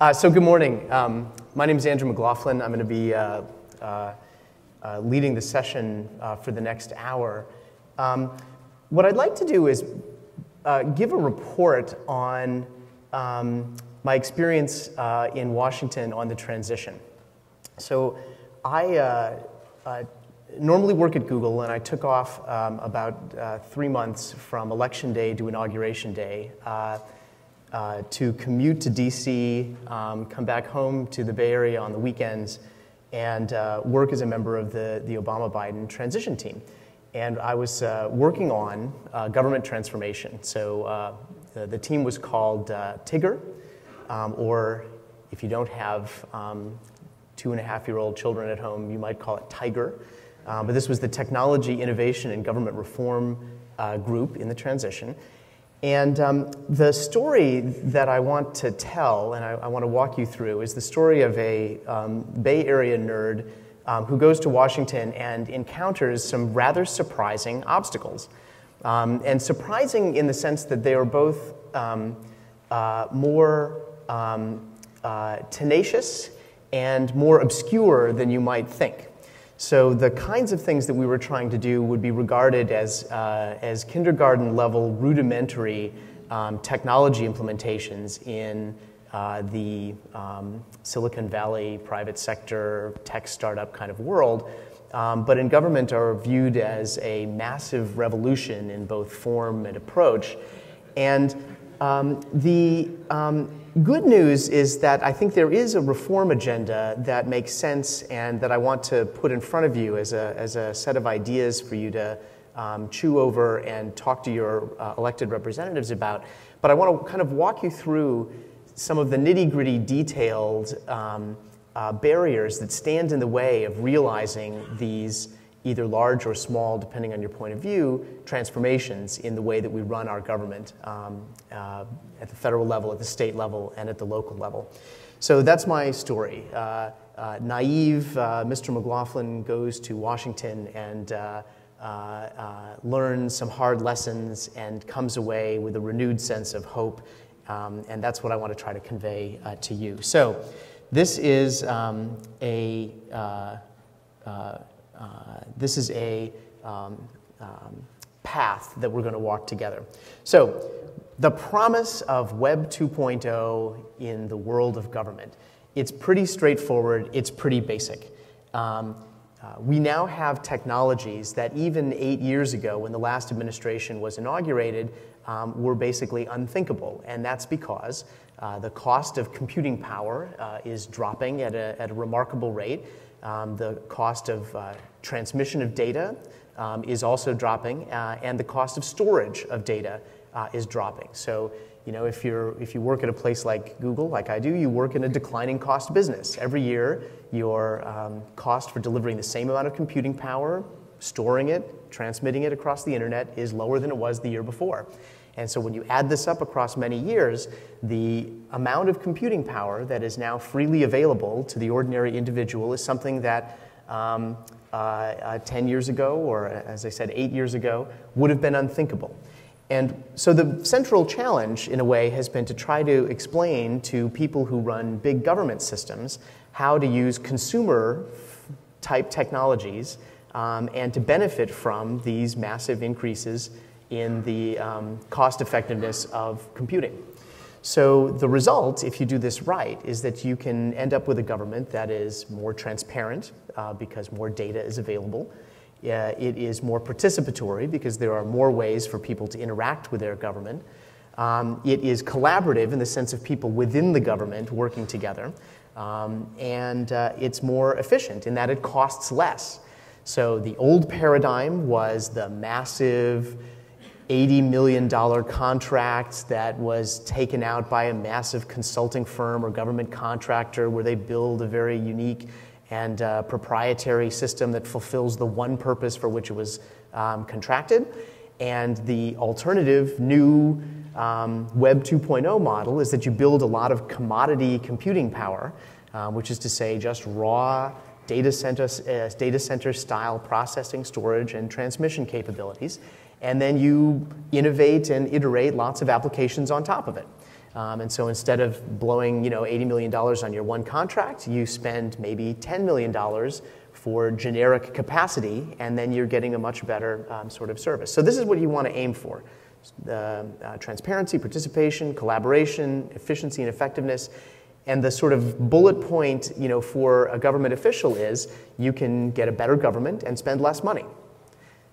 Uh, so, good morning. Um, my name is Andrew McLaughlin. I'm going to be uh, uh, uh, leading the session uh, for the next hour. Um, what I'd like to do is uh, give a report on um, my experience in Washington on the transition. So, I normally work at Google, and I took off um, about three months from election day to inauguration day uh, to commute to DC, um, come back home to the Bay Area on the weekends, and uh, work as a member of the, the Obama Biden transition team. And I was uh, working on uh, government transformation. So uh, the, the, team was called uh, Tigger, um, or if you don't have um, two and a half year old children at home, you might call it Tiger. but this was the Technology Innovation and Government Reform group in the transition. And um, the story that I want to tell and I, I, want to walk you through is the story of a um, Bay Area nerd um, who goes to Washington and encounters some rather surprising obstacles. Um, and surprising in the sense that they are both um, uh, more um, uh, tenacious and more obscure than you might think. So the kinds of things that we were trying to do would be regarded as, uh, as kindergarten level rudimentary um, technology implementations in uh, the um, Silicon Valley private sector tech startup kind of world, um, but in government are viewed as a massive revolution in both form and approach. And um, the um, good news is that I think there is a reform agenda that makes sense and that I want to put in front of you as a, as a set of ideas for you to um, chew over and talk to your uh, elected representatives about. But I want to kind of walk you through some of the nitty gritty detailed um, uh, barriers that stand in the way of realizing these either large or small, depending on your point of view, transformations in the way that we run our government um, uh, at the federal level, at the state level, and at the local level. So that's my story. Uh, uh, naive uh, Mr. McLaughlin goes to Washington and uh, uh, learns some hard lessons and comes away with a renewed sense of hope. Um, and that's what I want to try to convey to you. So this is um, a uh, this is a um, um, path that we're going to walk together. So, the promise of Web 2.0 in the world of government. It's pretty straightforward, it's pretty basic. Um, uh, we now have technologies that even eight years ago, when the last administration was inaugurated, um, were basically unthinkable. And that's because uh, the cost of computing power uh, is dropping at a, at a remarkable rate. Um, the cost of uh, transmission of data um, is also dropping, uh, and the cost of storage of data uh, is dropping. So, you know, if, you're, if you work at a place like Google, like I do, you work in a declining cost business. Every year, your um, cost for delivering the same amount of computing power, storing it, transmitting it across the internet is lower than it was the year before. And so when you add this up across many years, the amount of computing power that is now freely available to the ordinary individual is something that um, uh, uh, 10 years ago, or as I said, eight years ago, would have been unthinkable. And so the central challenge, in a way, has been to try to explain to people who run big government systems how to use consumer type technologies um, and to benefit from these massive increases in the um, cost effectiveness of computing. So the result, if you do this right, is that you can end up with a government that is more transparent uh, because more data is available. Uh, it is more participatory because there are more ways for people to interact with their government. Um, it is collaborative in the sense of people within the government working together. Um, and uh, it's more efficient in that it costs less. So the old paradigm was the massive, $80 million contract that was taken out by a massive consulting firm or government contractor where they build a very unique and uh, proprietary system that fulfills the one purpose for which it was um, contracted. And the alternative, new um, Web 2.0 model is that you build a lot of commodity computing power, uh, which is to say, just raw data center, uh, data center style processing, storage, and transmission capabilities and then you innovate and iterate lots of applications on top of it. Um, and so instead of blowing you know, $80 million on your one contract, you spend maybe $10 million for generic capacity, and then you're getting a much better um, sort of service. So this is what you want to aim for. Uh, uh, transparency, participation, collaboration, efficiency and effectiveness. And the sort of bullet point you know, for a government official is you can get a better government and spend less money.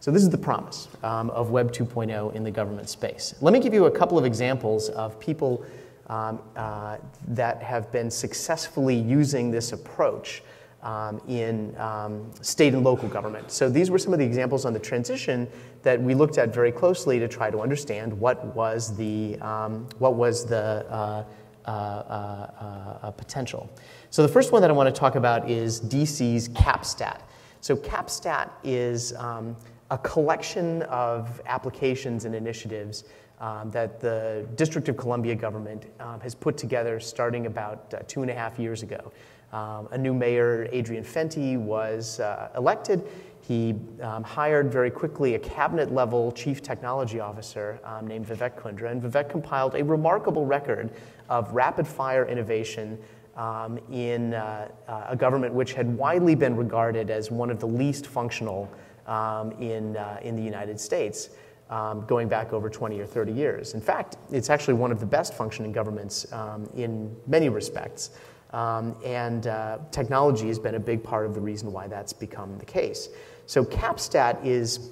So this is the promise um, of Web 2.0 in the government space. Let me give you a couple of examples of people um, uh, that have been successfully using this approach um, in um, state and local government. So these were some of the examples on the transition that we looked at very closely to try to understand what was the, um, what was the uh, uh, uh, uh potential. So the first one that I want to talk about is DC's CAPSTAT. So CAPSTAT is um, a collection of applications and initiatives um, that the District of Columbia government um, has put together starting about uh, two and a half years ago. Um, a new mayor, Adrian Fenty, was uh, elected. He um, hired very quickly a cabinet level chief technology officer um, named Vivek Kundra, and Vivek compiled a remarkable record of rapid fire innovation um, in uh, uh, a government which had widely been regarded as one of the least functional um, in, uh, in the United States. Um, going back over 20 or 30 years. In fact, it's actually one of the best functioning governments um, in many respects. Um, and uh, technology has been a big part of the reason why that's become the case. So, CAPSTAT is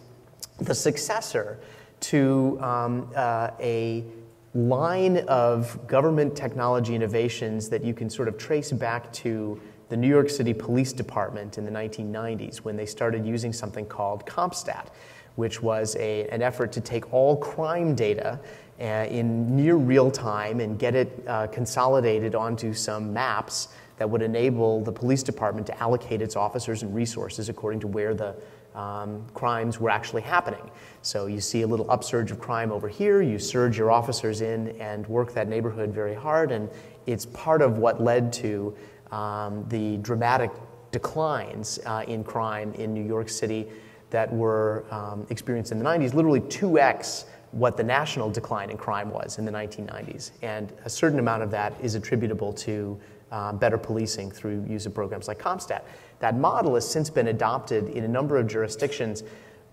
the successor to um, uh, a line of government technology innovations that you can sort of trace back to the New York City Police Department in the 1990s when they started using something called CompStat, which was a, an effort to take all crime data uh, in near real time and get it uh, consolidated onto some maps that would enable the police department to allocate its officers and resources according to where the um, crimes were actually happening. So you see a little upsurge of crime over here, you surge your officers in and work that neighborhood very hard, and it's part of what led to um, the dramatic declines uh, in crime in New York City that were um, experienced in the 90s, literally 2x what the national decline in crime was in the 1990s. And a certain amount of that is attributable to um, better policing through use of programs like CompStat. That model has since been adopted in a number of jurisdictions,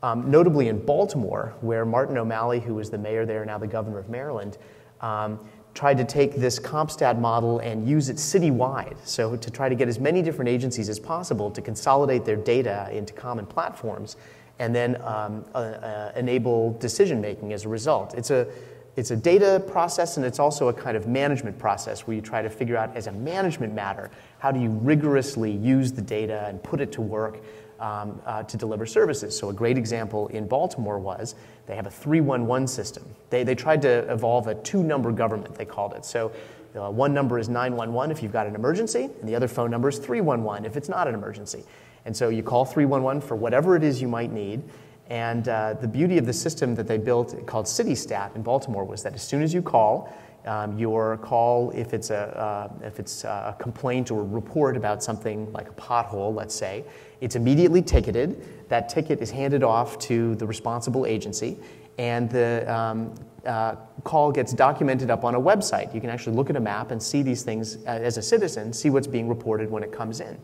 um, notably in Baltimore, where Martin O'Malley, who was the mayor there, and now the governor of Maryland, um, tried to take this CompStat model and use it citywide. So, to try to get as many different agencies as possible to consolidate their data into common platforms and then um, uh, uh, enable decision making as a result. It's a, it's a data process and it's also a kind of management process where you try to figure out, as a management matter, how do you rigorously use the data and put it to work um, uh, to deliver services. So, a great example in Baltimore was they have a 311 system. They, they tried to evolve a two number government, they called it. So, uh, one number is 911 if you've got an emergency, and the other phone number is 311 if it's not an emergency. And so you call 311 for whatever it is you might need. And uh, the beauty of the system that they built called CityStat in Baltimore was that as soon as you call, um, your call, if it's, a, uh, if it's a complaint or a report about something like a pothole, let's say, it's immediately ticketed. That ticket is handed off to the responsible agency, and the um, uh, call gets documented up on a website. You can actually look at a map and see these things uh, as a citizen, see what's being reported when it comes in.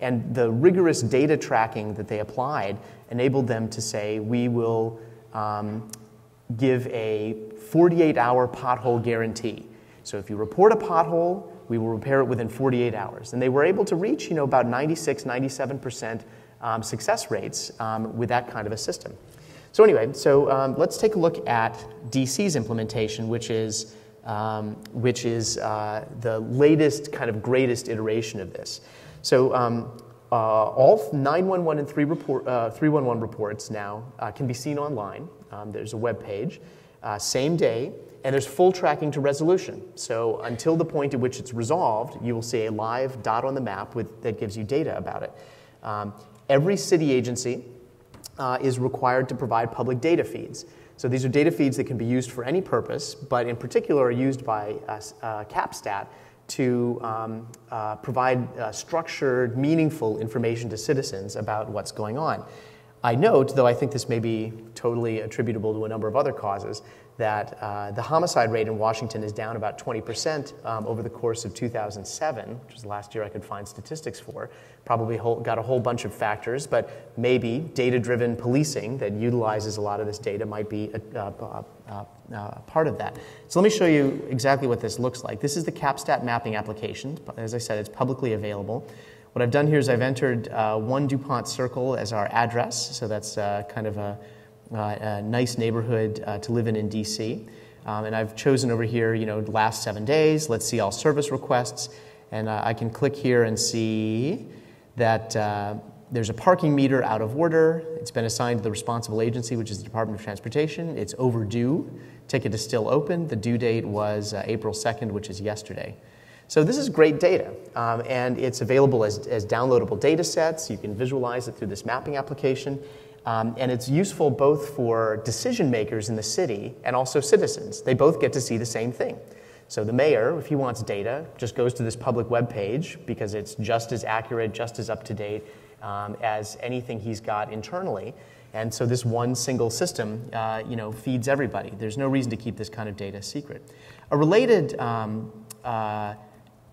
And the rigorous data tracking that they applied enabled them to say, we will um, give a 48 hour pothole guarantee. So if you report a pothole, we will repair it within 48 hours. And they were able to reach, you know, about 96, 97% um, success rates um, with that kind of a system. So anyway, so um, let's take a look at DC's implementation, which is, um, which is uh, the latest kind of greatest iteration of this. So um, uh, all 911 and 3 report, uh, 311 reports now uh, can be seen online. Um, there's a web page, uh, same day, and there's full tracking to resolution. So until the point at which it's resolved, you will see a live dot on the map with, that gives you data about it. Um, every city agency uh, is required to provide public data feeds. So these are data feeds that can be used for any purpose, but in particular are used by uh, CAPSTAT to um, uh, provide uh, structured, meaningful information to citizens about what's going on. I note, though I think this may be totally attributable to a number of other causes, that uh, the homicide rate in Washington is down about 20% um, over the course of 2007, which was the last year I could find statistics for. Probably whole, got a whole bunch of factors, but maybe data driven policing that utilizes a lot of this data might be a, part of that. So let me show you exactly what this looks like. This is the CapStat mapping application. As I said, it's publicly available. What I've done here is I've entered uh, one DuPont Circle as our address, so that's uh, kind of a uh, a nice neighborhood uh, to live in in DC. Um, and I've chosen over here, you know, last seven days. Let's see all service requests. And uh, I can click here and see that there's a parking meter out of order. It's been assigned to the responsible agency, which is the Department of Transportation. It's overdue. Ticket is still open. The due date was uh, April 2nd, which is yesterday. So this is great data, um, and it's available as, as downloadable data sets. You can visualize it through this mapping application. Um, and it's useful both for decision makers in the city and also citizens. They both get to see the same thing. So the mayor, if he wants data, just goes to this public web page because it's just as accurate, just as up to date um, as anything he's got internally. And so this one single system, uh, you know, feeds everybody. There's no reason to keep this kind of data secret. A related um, uh,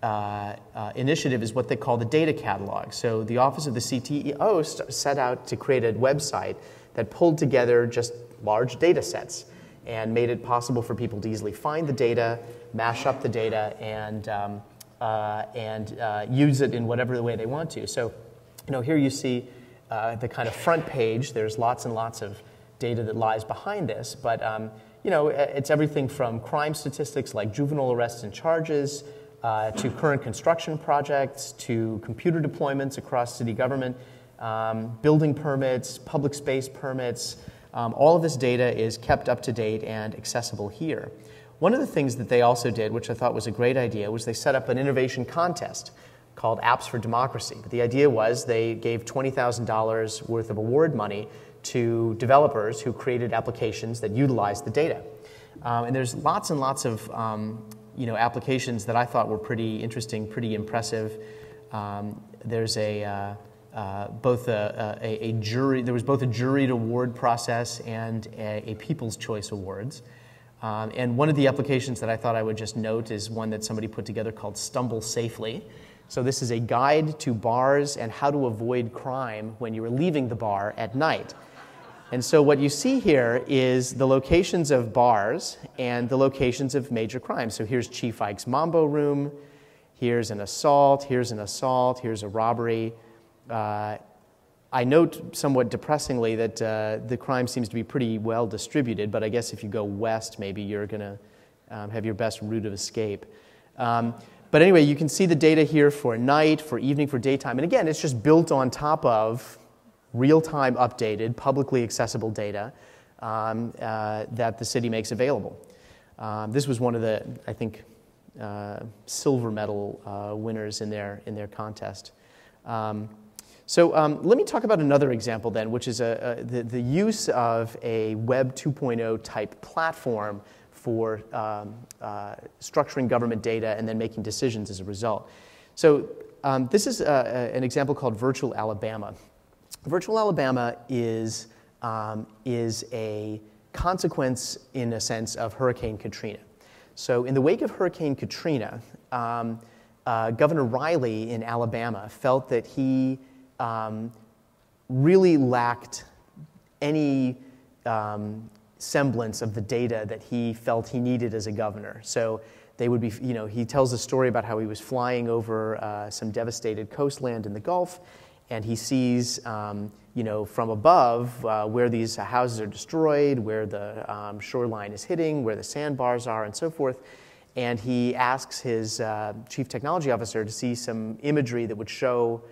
uh, uh, initiative is what they call the data catalog. So the Office of the st- set out to create a website that pulled together just large data sets and made it possible for people to easily find the data, mash up the data, and, um, uh, and uh, use it in whatever way they want to. So, you know, here you see uh, the kind of front page. There's lots and lots of data that lies behind this, but um, you know, it's everything from crime statistics like juvenile arrests and charges uh, to current construction projects, to computer deployments across city government, um, building permits, public space permits. Um, all of this data is kept up to date and accessible here. One of the things that they also did, which I thought was a great idea, was they set up an innovation contest called Apps for Democracy. But the idea was they gave $20,000 worth of award money to developers who created applications that utilized the data. Um, and there's lots and lots of um, you know, applications that I thought were pretty interesting, pretty impressive. Um, there's a uh, uh, both a, a, a, jury. There was both a juried award process and a, a People's Choice Awards. Um, and one of the applications that I thought I would just note is one that somebody put together called Stumble Safely. So this is a guide to bars and how to avoid crime when you are leaving the bar at night. And so what you see here is the locations of bars and the locations of major crimes. So here's Chief Ike's Mambo Room, here's an assault, here's an assault, here's a robbery. Uh, I note somewhat depressingly that uh, the crime seems to be pretty well distributed, but I guess if you go west, maybe you're going to um, have your best route of escape. Um, but anyway, you can see the data here for night, for evening, for daytime. And again, it's just built on top of real time updated, publicly accessible data um, uh, that the city makes available. Um, this was one of the, I think, uh, silver medal uh, winners in their, in their contest. Um, so um, let me talk about another example then, which is a, a, the, the use of a Web 2.0 type platform for um, uh, structuring government data and then making decisions as a result. So um, this is uh, an example called Virtual Alabama. Virtual Alabama is, um, is a consequence, in a sense, of Hurricane Katrina. So, in the wake of Hurricane Katrina, um, uh, Governor Riley in Alabama felt that he um, really lacked any um, semblance of the data that he felt he needed as a governor. So, they would be, you know, he tells a story about how he was flying over uh, some devastated coastland in the Gulf, and he sees, um, you know, from above uh, where these houses are destroyed, where the um, shoreline is hitting, where the sandbars are, and so forth. And he asks his uh, chief technology officer to see some imagery that would show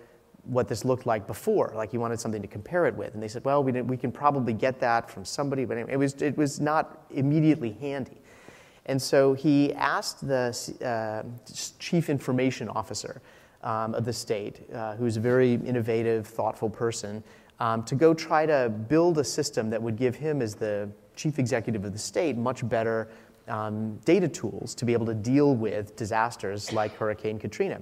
what this looked like before. Like he wanted something to compare it with. And they said, well, we, we can probably get that from somebody, but it was, it was not immediately handy. And so he asked the uh, chief information officer um, of the state, uh, who's a very innovative, thoughtful person, um, to go try to build a system that would give him, as the chief executive of the state, much better um, data tools to be able to deal with disasters like Hurricane Katrina.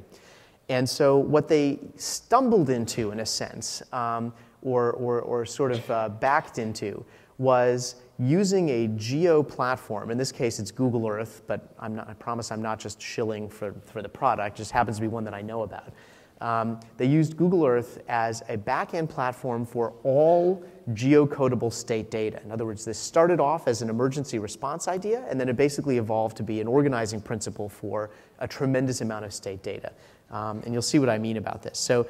And so, what they stumbled into, in a sense, um, or, or, or, sort of uh, backed into, was using a geo platform. In this case, it's Google Earth, but I'm not, i promise I'm not just shilling for, for the product, it just happens to be one that I know about. Um, they used Google Earth as a back-end platform for all geocodable state data. In other words, this started off as an emergency response idea, and then it basically evolved to be an organizing principle for a tremendous amount of state data. Um, and you'll see what I mean about this. So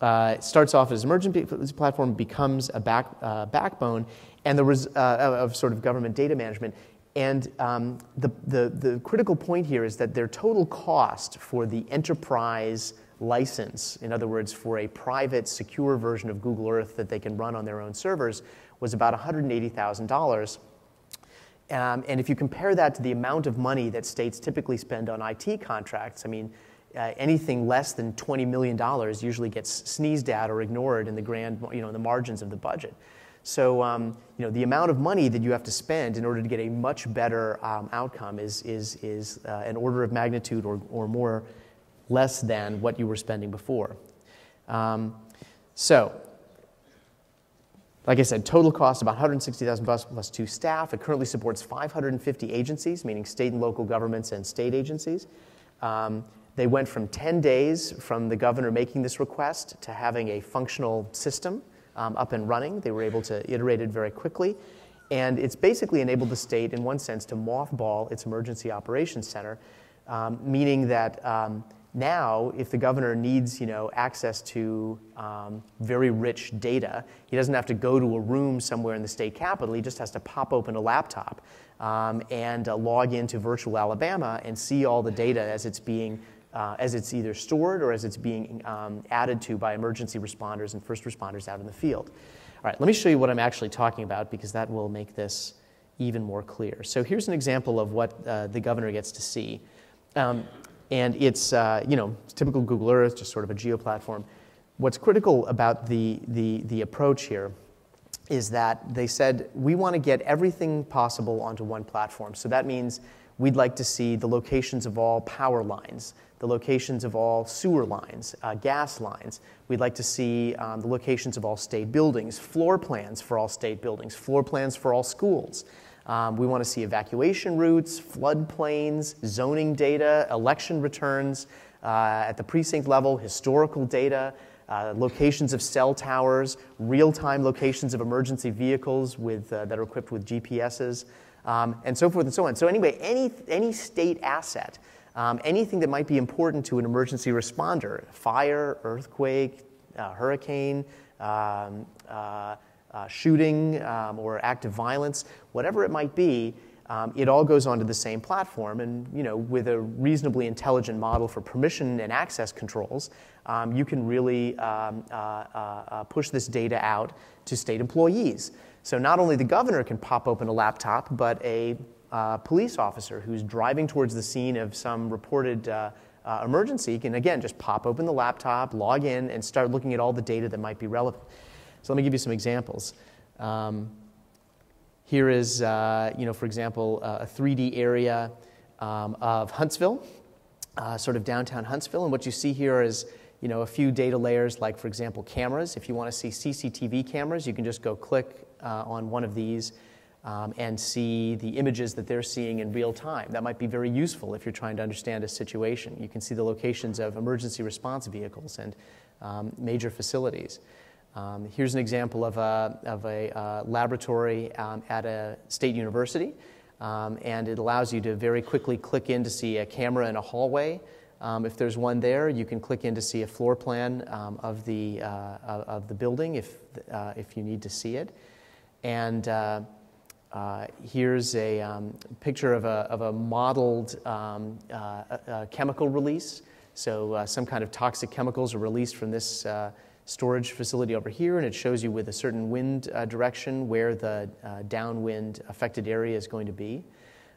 uh, it starts off as an emergency platform, becomes a back, uh, backbone, and the res- uh, of sort of government data management. And um, the, the, the critical point here is that their total cost for the enterprise license, in other words, for a private, secure version of Google Earth that they can run on their own servers, was about $180,000. Um, and if you compare that to the amount of money that states typically spend on IT contracts, I mean, uh, anything less than $20 million usually gets sneezed at or ignored in the grand, you know, the margins of the budget. So, um, you know, the amount of money that you have to spend in order to get a much better um, outcome is, is, is uh, an order of magnitude or, or more less than what you were spending before. Um, so, like I said, total cost about 160,000 bucks plus two staff. It currently supports 550 agencies, meaning state and local governments and state agencies. Um, they went from 10 days from the governor making this request to having a functional system um, up and running. They were able to iterate it very quickly. And it's basically enabled the state, in one sense, to mothball its emergency operations center, um, meaning that um, now, if the governor needs you know, access to um, very rich data, he doesn't have to go to a room somewhere in the state capitol. He just has to pop open a laptop um, and uh, log into Virtual Alabama and see all the data as it's being uh, as it's either stored or as it's being um, added to by emergency responders and first responders out in the field. All right, let me show you what I'm actually talking about because that will make this even more clear. So here's an example of what uh, the governor gets to see. Um, and it's, uh, you know, typical Google Earth, just sort of a geo platform. What's critical about the, the, the approach here is that they said, we want to get everything possible onto one platform. So that means we'd like to see the locations of all power lines, the locations of all sewer lines, uh, gas lines. We'd like to see um, the locations of all state buildings, floor plans for all state buildings, floor plans for all schools. Um, we want to see evacuation routes, floodplains, zoning data, election returns uh, at the precinct level, historical data, uh, locations of cell towers, real-time locations of emergency vehicles with, uh, that are equipped with GPSs, um, and so forth and so on. So anyway, any, any state asset, um, anything that might be important to an emergency responder, fire, earthquake, uh, hurricane, um, uh, uh, shooting um, or active violence, whatever it might be, um, it all goes onto the same platform. And you know, with a reasonably intelligent model for permission and access controls, um, you can really uh, uh, uh, push this data out to state employees. So not only the governor can pop open a laptop, but a uh, police officer who's driving towards the scene of some reported uh, uh, emergency can again just pop open the laptop, log in, and start looking at all the data that might be relevant. So let me give you some examples. Um, here is, uh, you know, for example, uh, a 3D area um, of Huntsville, uh, sort of downtown Huntsville. And what you see here is, you know, a few data layers, like, for example, cameras. If you want to see CCTV cameras, you can just go click uh, on one of these um, and see the images that they're seeing in real time. That might be very useful if you're trying to understand a situation. You can see the locations of emergency response vehicles and um, major facilities. Um, here's an example of a, of a uh, laboratory um, at a state university, um, and it allows you to very quickly click in to see a camera in a hallway. Um, if there's one there, you can click in to see a floor plan um, of, the, uh, of the building if, uh, if you need to see it. And uh, uh, here's a um, picture of a, of a modeled uh, a chemical release. So, some kind of toxic chemicals are released from this storage facility over here, and it shows you with a certain wind uh, direction where the uh, downwind affected area is going to be.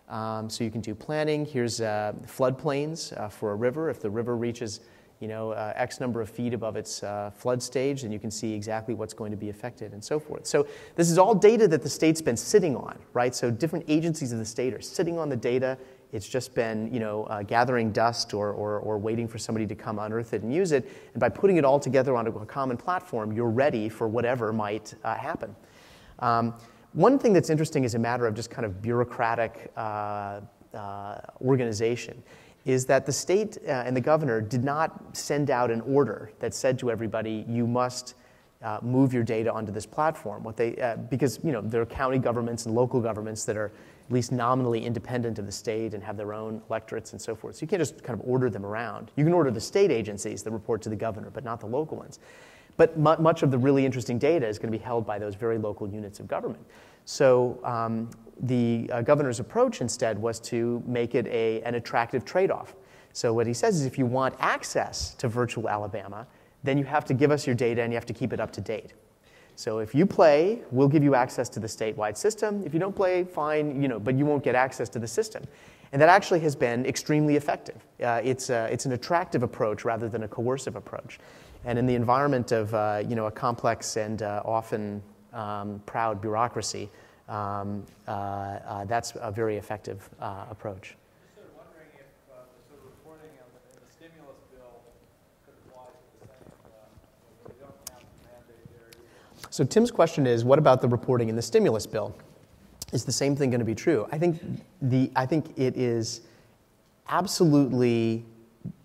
Um, so you can do planning. Here's uh, floodplains uh, for a river. If the river reaches you know, uh, X number of feet above its uh, flood stage, and you can see exactly what's going to be affected and so forth. So this is all data that the state's been sitting on, right? So different agencies of the state are sitting on the data it's just been, you know, uh, gathering dust or, or, or, waiting for somebody to come unearth it and use it. And by putting it all together onto a common platform, you're ready for whatever might uh, happen. Um, one thing that's interesting is a matter of just kind of bureaucratic uh, uh, organization is that the state uh, and the governor did not send out an order that said to everybody, you must uh, move your data onto this platform. What they, uh, because you know, there are county governments and local governments that are at least nominally independent of the state and have their own electorates and so forth. So you can't just kind of order them around. You can order the state agencies that report to the governor, but not the local ones. But mu- much of the really interesting data is going to be held by those very local units of government. So um, the uh, governor's approach instead was to make it a, an attractive trade off. So what he says is if you want access to virtual Alabama, then you have to give us your data and you have to keep it up to date. So if you play, we'll give you access to the statewide system. If you don't play, fine, you know, but you won't get access to the system. And that actually has been extremely effective. Uh, it's, uh, it's an attractive approach rather than a coercive approach. And in the environment of uh, you know, a complex and uh, often um, proud bureaucracy, um, uh, uh, that's a very effective approach. So Tim's question is, what about the reporting in the stimulus bill? Is the same thing going to be true? I think the I think it is absolutely.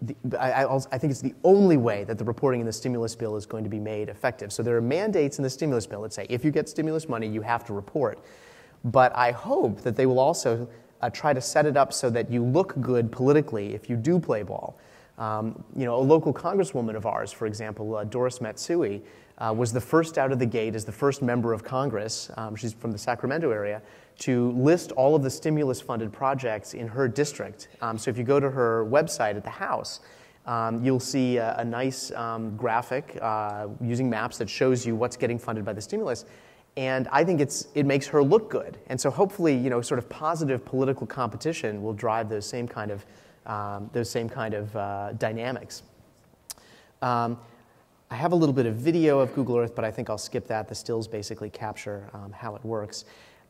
The, I, I, think it's the only way that the reporting in the stimulus bill is going to be made effective. So there are mandates in the stimulus bill that say if you get stimulus money, you have to report. But I hope that they will also uh, try to set it up so that you look good politically if you do play ball. Um, you know, a local congresswoman of ours, for example, uh, Doris Matsui, uh, was the first out of the gate as the first member of Congress, um, she's from the Sacramento area, to list all of the stimulus funded projects in her district. Um, so if you go to her website at the House, um, you'll see a, a nice um, graphic uh, using maps that shows you what's getting funded by the stimulus. And I think it's, it makes her look good. And so hopefully, you know, sort of positive political competition will drive those same kind of, um, those same kind of uh, dynamics. Um, I have a little bit of video of Google Earth, but I think I'll skip that. The stills basically capture um, how it works.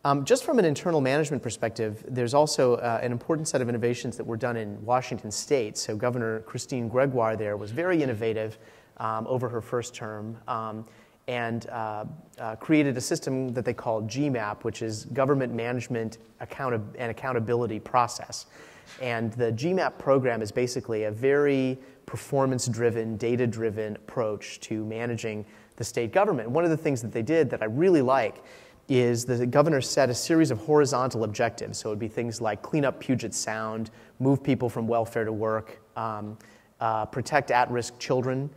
Um, just from an internal management perspective, there's also uh, an important set of innovations that were done in Washington state. So, Governor Christine Gregoire there was very innovative um, over her first term um, and uh, uh, created a system that they called GMAP, which is Government Management Account- and Accountability Process. And the GMAP program is basically a very performance driven, data driven approach to managing the state government. One of the things that they did that I really like is the governor set a series of horizontal objectives. So it would be things like clean up Puget Sound, move people from welfare to work, um, uh, protect at risk children.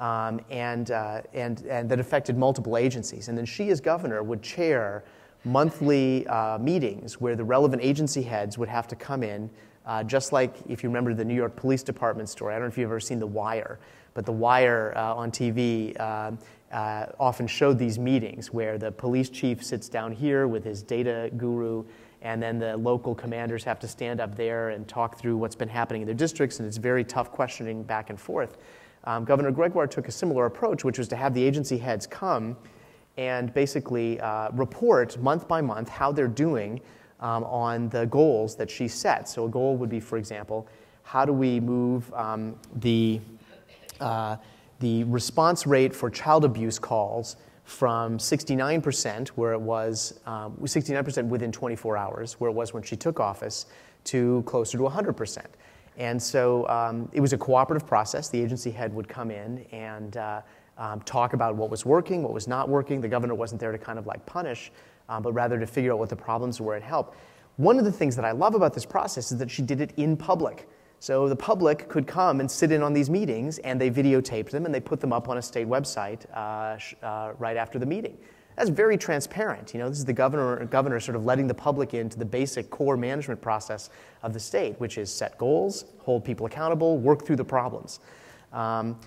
Um, and, uh, and, and that affected multiple agencies. And then she, as governor, would chair monthly uh, meetings where the relevant agency heads would have to come in uh, just like if you remember the New York Police Department story, I don't know if you've ever seen The Wire, but The Wire uh, on TV uh, uh, often showed these meetings where the police chief sits down here with his data guru, and then the local commanders have to stand up there and talk through what's been happening in their districts, and it's very tough questioning back and forth. Um, Governor Gregoire took a similar approach, which was to have the agency heads come and basically uh, report month by month how they're doing um, on the goals that she set. So a goal would be, for example, how do we move um, the, uh, the response rate for child abuse calls from 69%, where it was um, 69% within 24 hours, where it was when she took office, to closer to 100%. And so um, it was a cooperative process. The agency head would come in and uh, um, talk about what was working, what was not working. The governor wasn't there to kind of like punish, um, but rather to figure out what the problems were and help. One of the things that I love about this process is that she did it in public. So the public could come and sit in on these meetings, and they videotaped them and they put them up on a state website uh, uh, right after the meeting. That's very transparent. You know, this is the governor, governor sort of letting the public into the basic core management process of the state, which is set goals, hold people accountable, work through the problems. Um,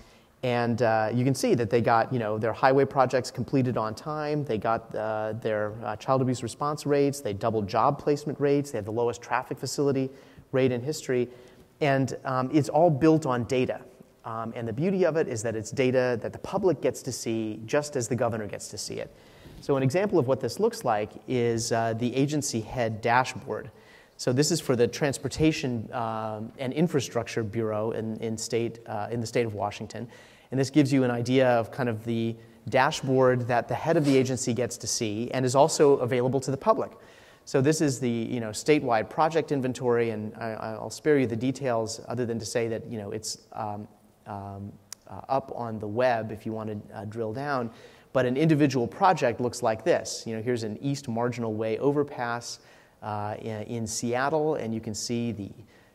and uh, you can see that they got you know, their highway projects completed on time. They got uh, their uh, child abuse response rates. They doubled job placement rates. They had the lowest traffic facility rate in history. And um, it's all built on data. Um, and the beauty of it is that it's data that the public gets to see just as the governor gets to see it. So, an example of what this looks like is uh, the agency head dashboard. So this is for the Transportation um, and Infrastructure Bureau in, in, state, uh, in the state of Washington. And this gives you an idea of kind of the dashboard that the head of the agency gets to see and is also available to the public. So this is the you know, statewide project inventory, and I, will spare you the details other than to say that you know, it's um, um, uh, up on the web if you want to uh, drill down. But an individual project looks like this. You know, here's an East Marginal Way overpass uh, in, in, Seattle, and you can see the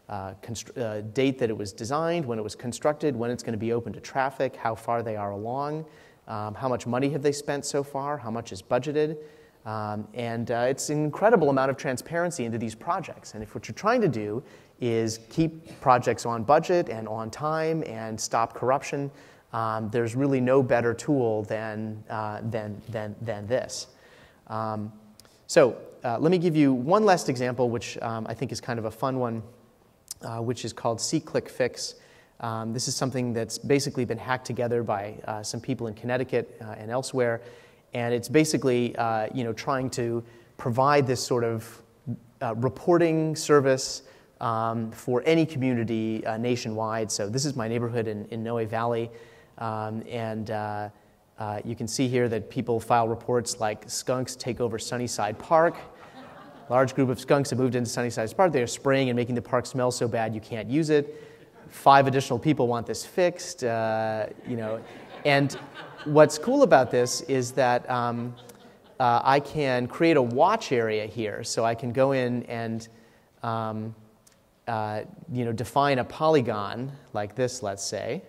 uh, uh, date that it was designed, when it was constructed, when it's going to be open to traffic, how far they are along, um, how much money have they spent so far, how much is budgeted. Um, and uh, it's an incredible amount of transparency into these projects. And if what you're trying to do is keep projects on budget and on time and stop corruption, um, there's really no better tool than, uh, than, than, than this. Um, so uh, let me give you one last example, which um, I think is kind of a fun one, uh, which is called SeeClickFix. Um, this is something that's basically been hacked together by uh, some people in Connecticut uh, and elsewhere and it's basically uh, you know, trying to provide this sort of uh, reporting service um, for any community nationwide. So this is my neighborhood in, in Noe Valley, um, and you can see here that people file reports like skunks take over Sunnyside Park. Large group of skunks have moved into Sunnyside Park. They are spraying and making the park smell so bad you can't use it. Five additional people want this fixed. Uh, you know, and what's cool about this is that um, uh, I can create a watch area here. So I can go in and um, uh, you know, define a polygon like this, let's say,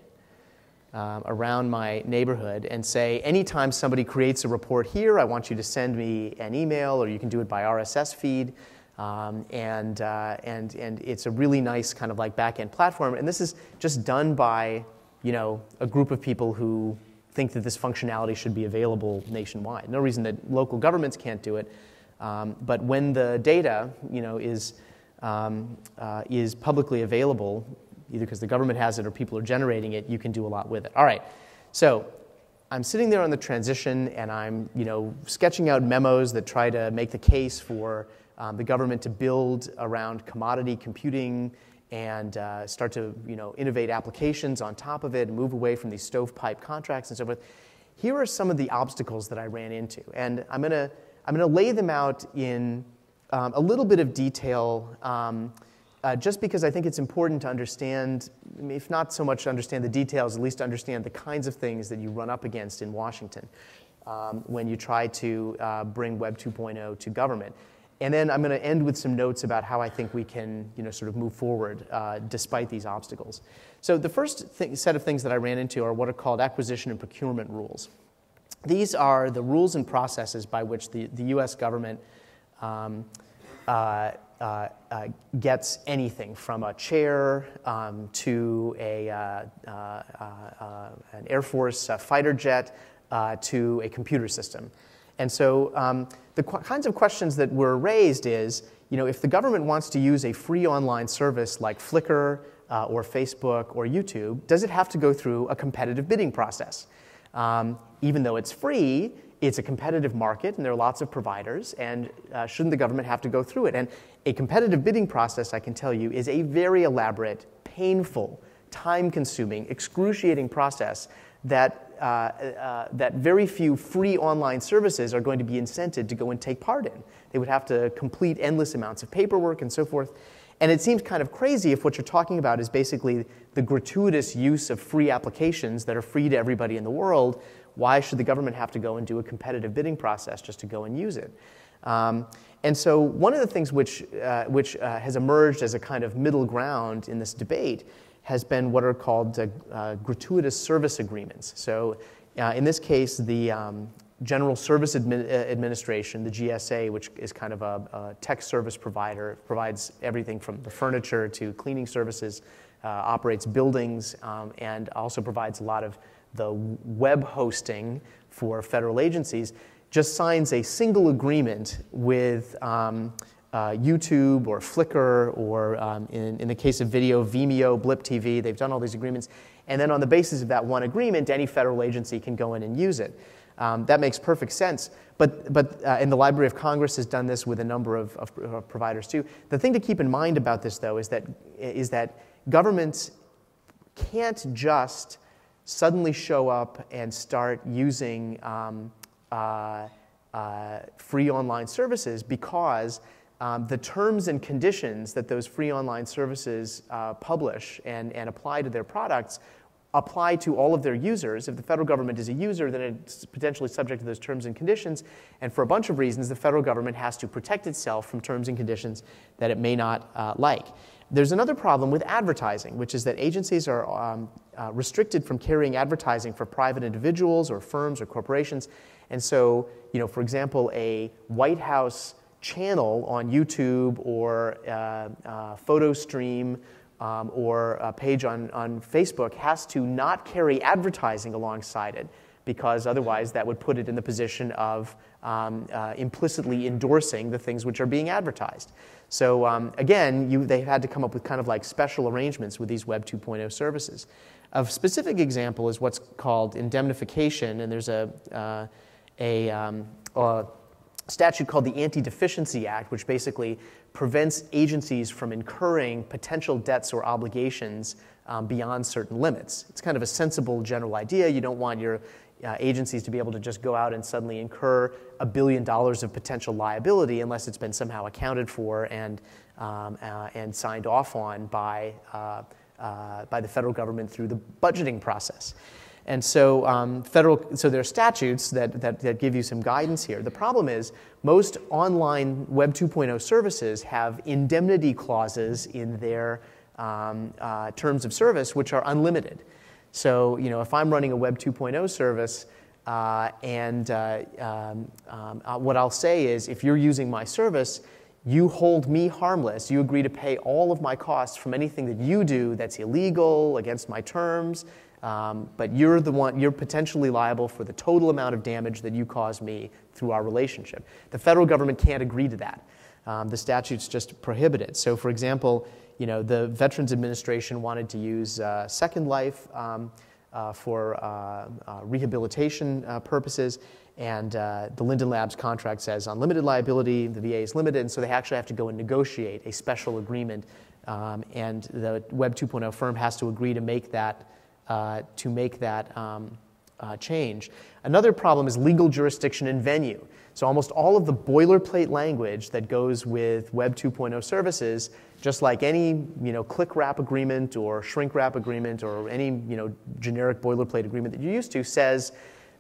um, around my neighborhood and say, anytime somebody creates a report here, I want you to send me an email, or you can do it by RSS feed. Um, and, uh, and, and it's a really nice kind of like back-end platform. And this is just done by you know, a group of people who think that this functionality should be available nationwide. No reason that local governments can't do it. Um, but when the data you know, is, um, uh, is publicly available, either because the government has it or people are generating it, you can do a lot with it. All right, so I'm sitting there on the transition and I'm you know, sketching out memos that try to make the case for um, the government to build around commodity computing and uh, start to you know, innovate applications on top of it, and move away from these stovepipe contracts and so forth. Here are some of the obstacles that I ran into, and I'm going to I'm to lay them out in um, a little bit of detail, um, uh, just because I think it's important to understand, if not so much to understand the details, at least to understand the kinds of things that you run up against in Washington um, when you try to uh, bring Web 2.0 to government. And then I'm going to end with some notes about how I think we can, you know, sort of move forward uh, despite these obstacles. So the first th- set of things that I ran into are what are called acquisition and procurement rules. These are the rules and processes by which the, the U.S. government um, uh, uh, uh, gets anything from a chair um, to a, uh, uh, uh, an Air Force fighter jet to a computer system. And so um, the qu- kinds of questions that were raised is, you know, if the government wants to use a free online service like Flickr uh, or Facebook or YouTube, does it have to go through a competitive bidding process? Um, even though it's free, it's a competitive market and there are lots of providers, and uh, shouldn't the government have to go through it? And a competitive bidding process, I can tell you, is a very elaborate, painful, time consuming, excruciating process that uh, uh, that very few free online services are going to be incented to go and take part in. They would have to complete endless amounts of paperwork and so forth. And it seems kind of crazy if what you're talking about is basically the gratuitous use of free applications that are free to everybody in the world. Why should the government have to go and do a competitive bidding process just to go and use it? Um, and so, one of the things which, uh, which uh, has emerged as a kind of middle ground in this debate has been what are called uh, uh, gratuitous service agreements. So, uh, in this case, the um, General Service uh, Administration, the GSA, which is kind of a, a, tech service provider, provides everything from the furniture to cleaning services, operates buildings, um, and also provides a lot of the web hosting for federal agencies, just signs a single agreement with um, uh, YouTube or Flickr, or um, in, in the case of video, Vimeo, Blip TV. They've done all these agreements. And then on the basis of that one agreement, any federal agency can go in and use it. Um, that makes perfect sense. But, but uh, and the Library of Congress has done this with a number of, of, of, providers too. The thing to keep in mind about this, though, is that, is that governments can't just suddenly show up and start using um, uh, uh, free online services because um, the terms and conditions that those free online services uh, publish and, and apply to their products apply to all of their users. If the federal government is a user, then it's potentially subject to those terms and conditions. And for a bunch of reasons, the federal government has to protect itself from terms and conditions that it may not uh, like. There's another problem with advertising, which is that agencies are um, uh, restricted from carrying advertising for private individuals or firms or corporations. And so, you know, for example, a White House channel on YouTube or uh, uh, photo stream um, or a page on, on Facebook has to not carry advertising alongside it because otherwise that would put it in the position of um, uh, implicitly endorsing the things which are being advertised. So um, again, you, they had to come up with kind of like special arrangements with these Web 2.0 services. A specific example is what's called indemnification, and there's a, uh, a, um, a statute called the Anti Deficiency Act, which basically prevents agencies from incurring potential debts or obligations um, beyond certain limits. It's kind of a sensible general idea. You don't want your uh, agencies to be able to just go out and suddenly incur a billion dollars of potential liability unless it's been somehow accounted for and, um, uh, and signed off on by, uh, uh by the federal government through the budgeting process. And so, um, federal, so there are statutes that, that, that give you some guidance here. The problem is, most online Web 2.0 services have indemnity clauses in their um, uh, terms of service, which are unlimited. So, you know, if I'm running a Web 2.0 service, uh, and uh, um, um, uh, what I'll say is, if you're using my service, you hold me harmless. You agree to pay all of my costs from anything that you do that's illegal, against my terms, um, but you're the one, you're potentially liable for the total amount of damage that you caused me through our relationship. The federal government can't agree to that. Um, the statutes just prohibit it. So, for example, you know, the Veterans Administration wanted to use uh, Second Life um, uh, for uh, uh rehabilitation uh, purposes, and uh, the Linden Labs contract says unlimited liability, the VA is limited, and so they actually have to go and negotiate a special agreement, um, and the Web 2.0 firm has to agree to make that uh, to make that um, uh, change. Another problem is legal jurisdiction and venue. So almost all of the boilerplate language that goes with Web 2.0 services, just like any you know, click wrap agreement or shrink wrap agreement or any you know, generic boilerplate agreement that you're used to, says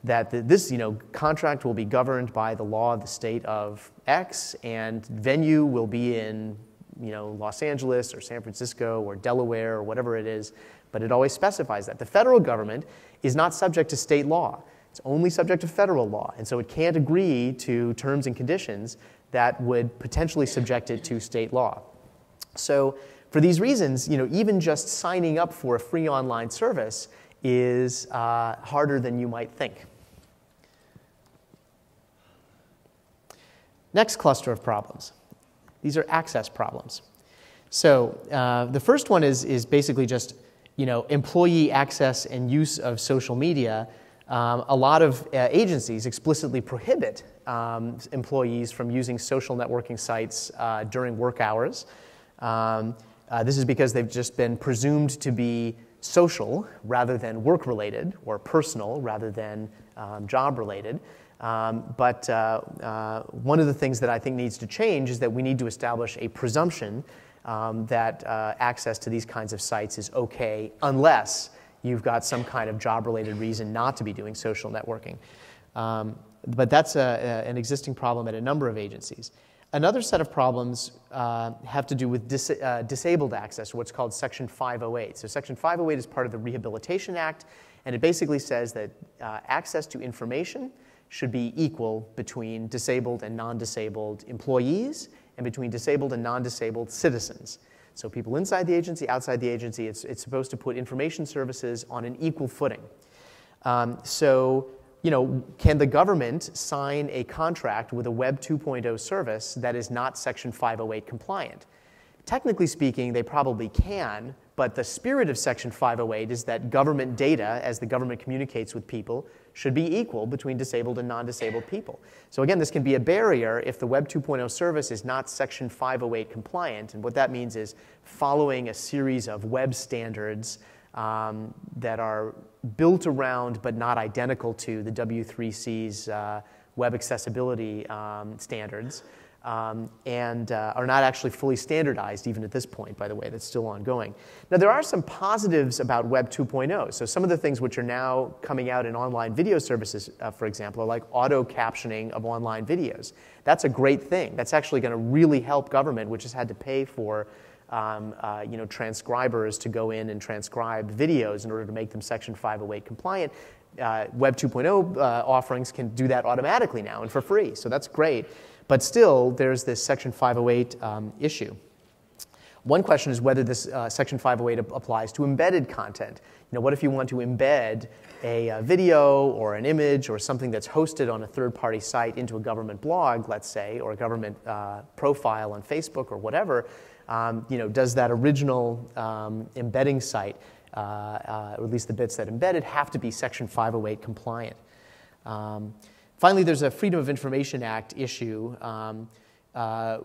that the, this you know, contract will be governed by the law of the state of X and venue will be in you know, Los Angeles or San Francisco or Delaware or whatever it is but it always specifies that. The federal government is not subject to state law, it's only subject to federal law, and so it can't agree to terms and conditions that would potentially subject it to state law. So, for these reasons, you know, even just signing up for a free online service is uh, harder than you might think. Next cluster of problems. These are access problems. So uh, the first one is, is basically just you know, employee access and use of social media, um, a lot of uh, agencies explicitly prohibit um, employees from using social networking sites uh, during work hours. Um, uh, this is because they've just been presumed to be social rather than work related or personal rather than um, job related. Um, but uh, uh, one of the things that I think needs to change is that we need to establish a presumption um, that uh, access to these kinds of sites is okay unless you've got some kind of job related reason not to be doing social networking. Um, but that's a, a, an existing problem at a number of agencies. Another set of problems uh, have to do with dis- uh, disabled access, what's called Section 508. So, Section 508 is part of the Rehabilitation Act, and it basically says that uh, access to information should be equal between disabled and non disabled employees and between disabled and non disabled citizens. So, people inside the agency, outside the agency, it's, it's supposed to put information services on an equal footing. Um, so, you know, can the government sign a contract with a Web 2.0 service that is not Section 508 compliant? Technically speaking, they probably can, but the spirit of Section 508 is that government data, as the government communicates with people, should be equal between disabled and non disabled people. So, again, this can be a barrier if the Web 2.0 service is not Section 508 compliant. And what that means is following a series of web standards um, that are built around but not identical to the W3C's uh, web accessibility um, standards um, and uh, are not actually fully standardized even at this point, by the way, that's still ongoing. Now, there are some positives about Web 2.0. So, some of the things which are now coming out in online video services, uh, for example, are like auto captioning of online videos. That's a great thing. That's actually going to really help government, which has had to pay for. Um, uh, you know, transcribers to go in and transcribe videos in order to make them Section 508 compliant. Uh, Web 2.0 uh, offerings can do that automatically now and for free, so that's great. But still, there's this Section 508 um, issue. One question is whether this uh, Section 508 applies to embedded content. You know, what if you want to embed a, a, video or an image or something that's hosted on a third-party site into a government blog, let's say, or a government uh, profile on Facebook or whatever? Um, you know, does that original um, embedding site, uh, uh or at least the bits that embedded, have to be Section 508 compliant? Um, Finally, there's a Freedom of Information Act issue, um, uh,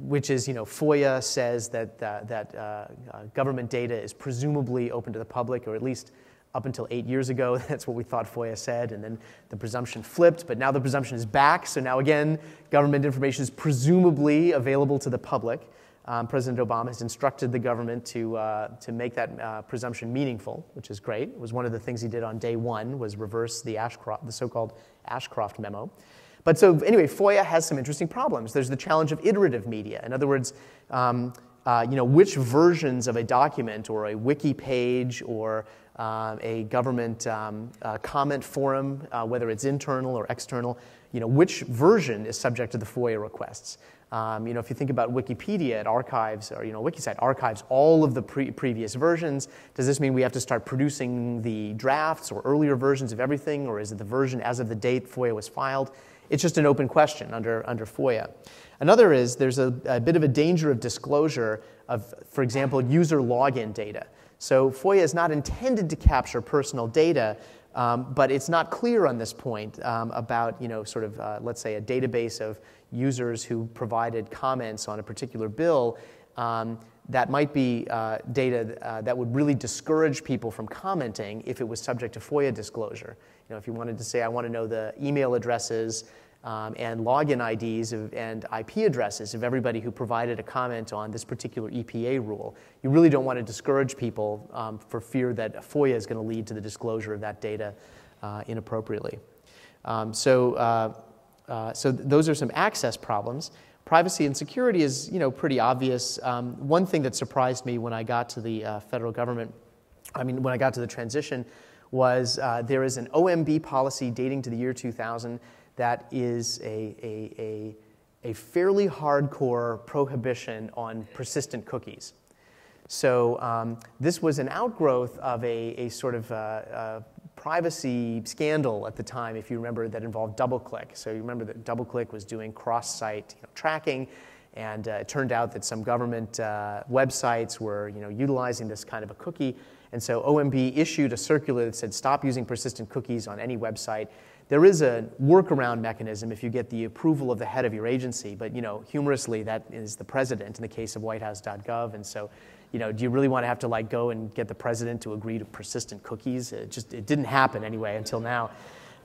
which is, you know, FOIA says that, uh, that uh, uh, government data is presumably open to the public, or at least up until eight years ago, that's what we thought FOIA said, and then the presumption flipped, but now the presumption is back, so now again, government information is presumably available to the public. Um, President Obama has instructed the government to, uh, to make that uh, presumption meaningful, which is great. It was one of the things he did on day one was reverse the, Ashcroft, the so-called Ashcroft memo. But so anyway, FOIA has some interesting problems. There's the challenge of iterative media. In other words, um, uh, you know, which versions of a document or a wiki page or uh, a government um, uh, comment forum, uh, whether it's internal or external, you know, which version is subject to the FOIA requests. Um, you know, if you think about Wikipedia, it archives, or you know, WikiCite archives all of the pre- previous versions. Does this mean we have to start producing the drafts or earlier versions of everything, or is it the version as of the date FOIA was filed? It's just an open question under, under FOIA. Another is there's a, a bit of a danger of disclosure of, for example, user login data. So FOIA is not intended to capture personal data, um, but it's not clear on this point um, about, you know, sort of, uh, let's say, a database of users who provided comments on a particular bill, um, that might be uh, data uh, that would really discourage people from commenting if it was subject to FOIA disclosure. You know, if you wanted to say, I want to know the email addresses um, and login IDs of, and IP addresses of everybody who provided a comment on this particular EPA rule. You really don't want to discourage people um, for fear that FOIA is going to lead to the disclosure of that data uh, inappropriately. Um, so uh, uh, so th- those are some access problems. Privacy and security is, you know, pretty obvious. Um, one thing that surprised me when I got to the uh, federal government, I mean, when I got to the transition, was uh, there is an OMB policy dating to the year 2000 that is a, a, a, a fairly hardcore prohibition on persistent cookies. So um, this was an outgrowth of a, a sort of uh, uh, privacy scandal at the time, if you remember, that involved DoubleClick. So you remember that DoubleClick was doing cross-site you know, tracking, and uh, it turned out that some government uh, websites were you know, utilizing this kind of a cookie. And so OMB issued a circular that said, stop using persistent cookies on any website. There is a workaround mechanism if you get the approval of the head of your agency, but you know, humorously, that is the president in the case of whitehouse.gov. And so you know, do you really want to have to like go and get the president to agree to persistent cookies? It just it didn't happen anyway until now.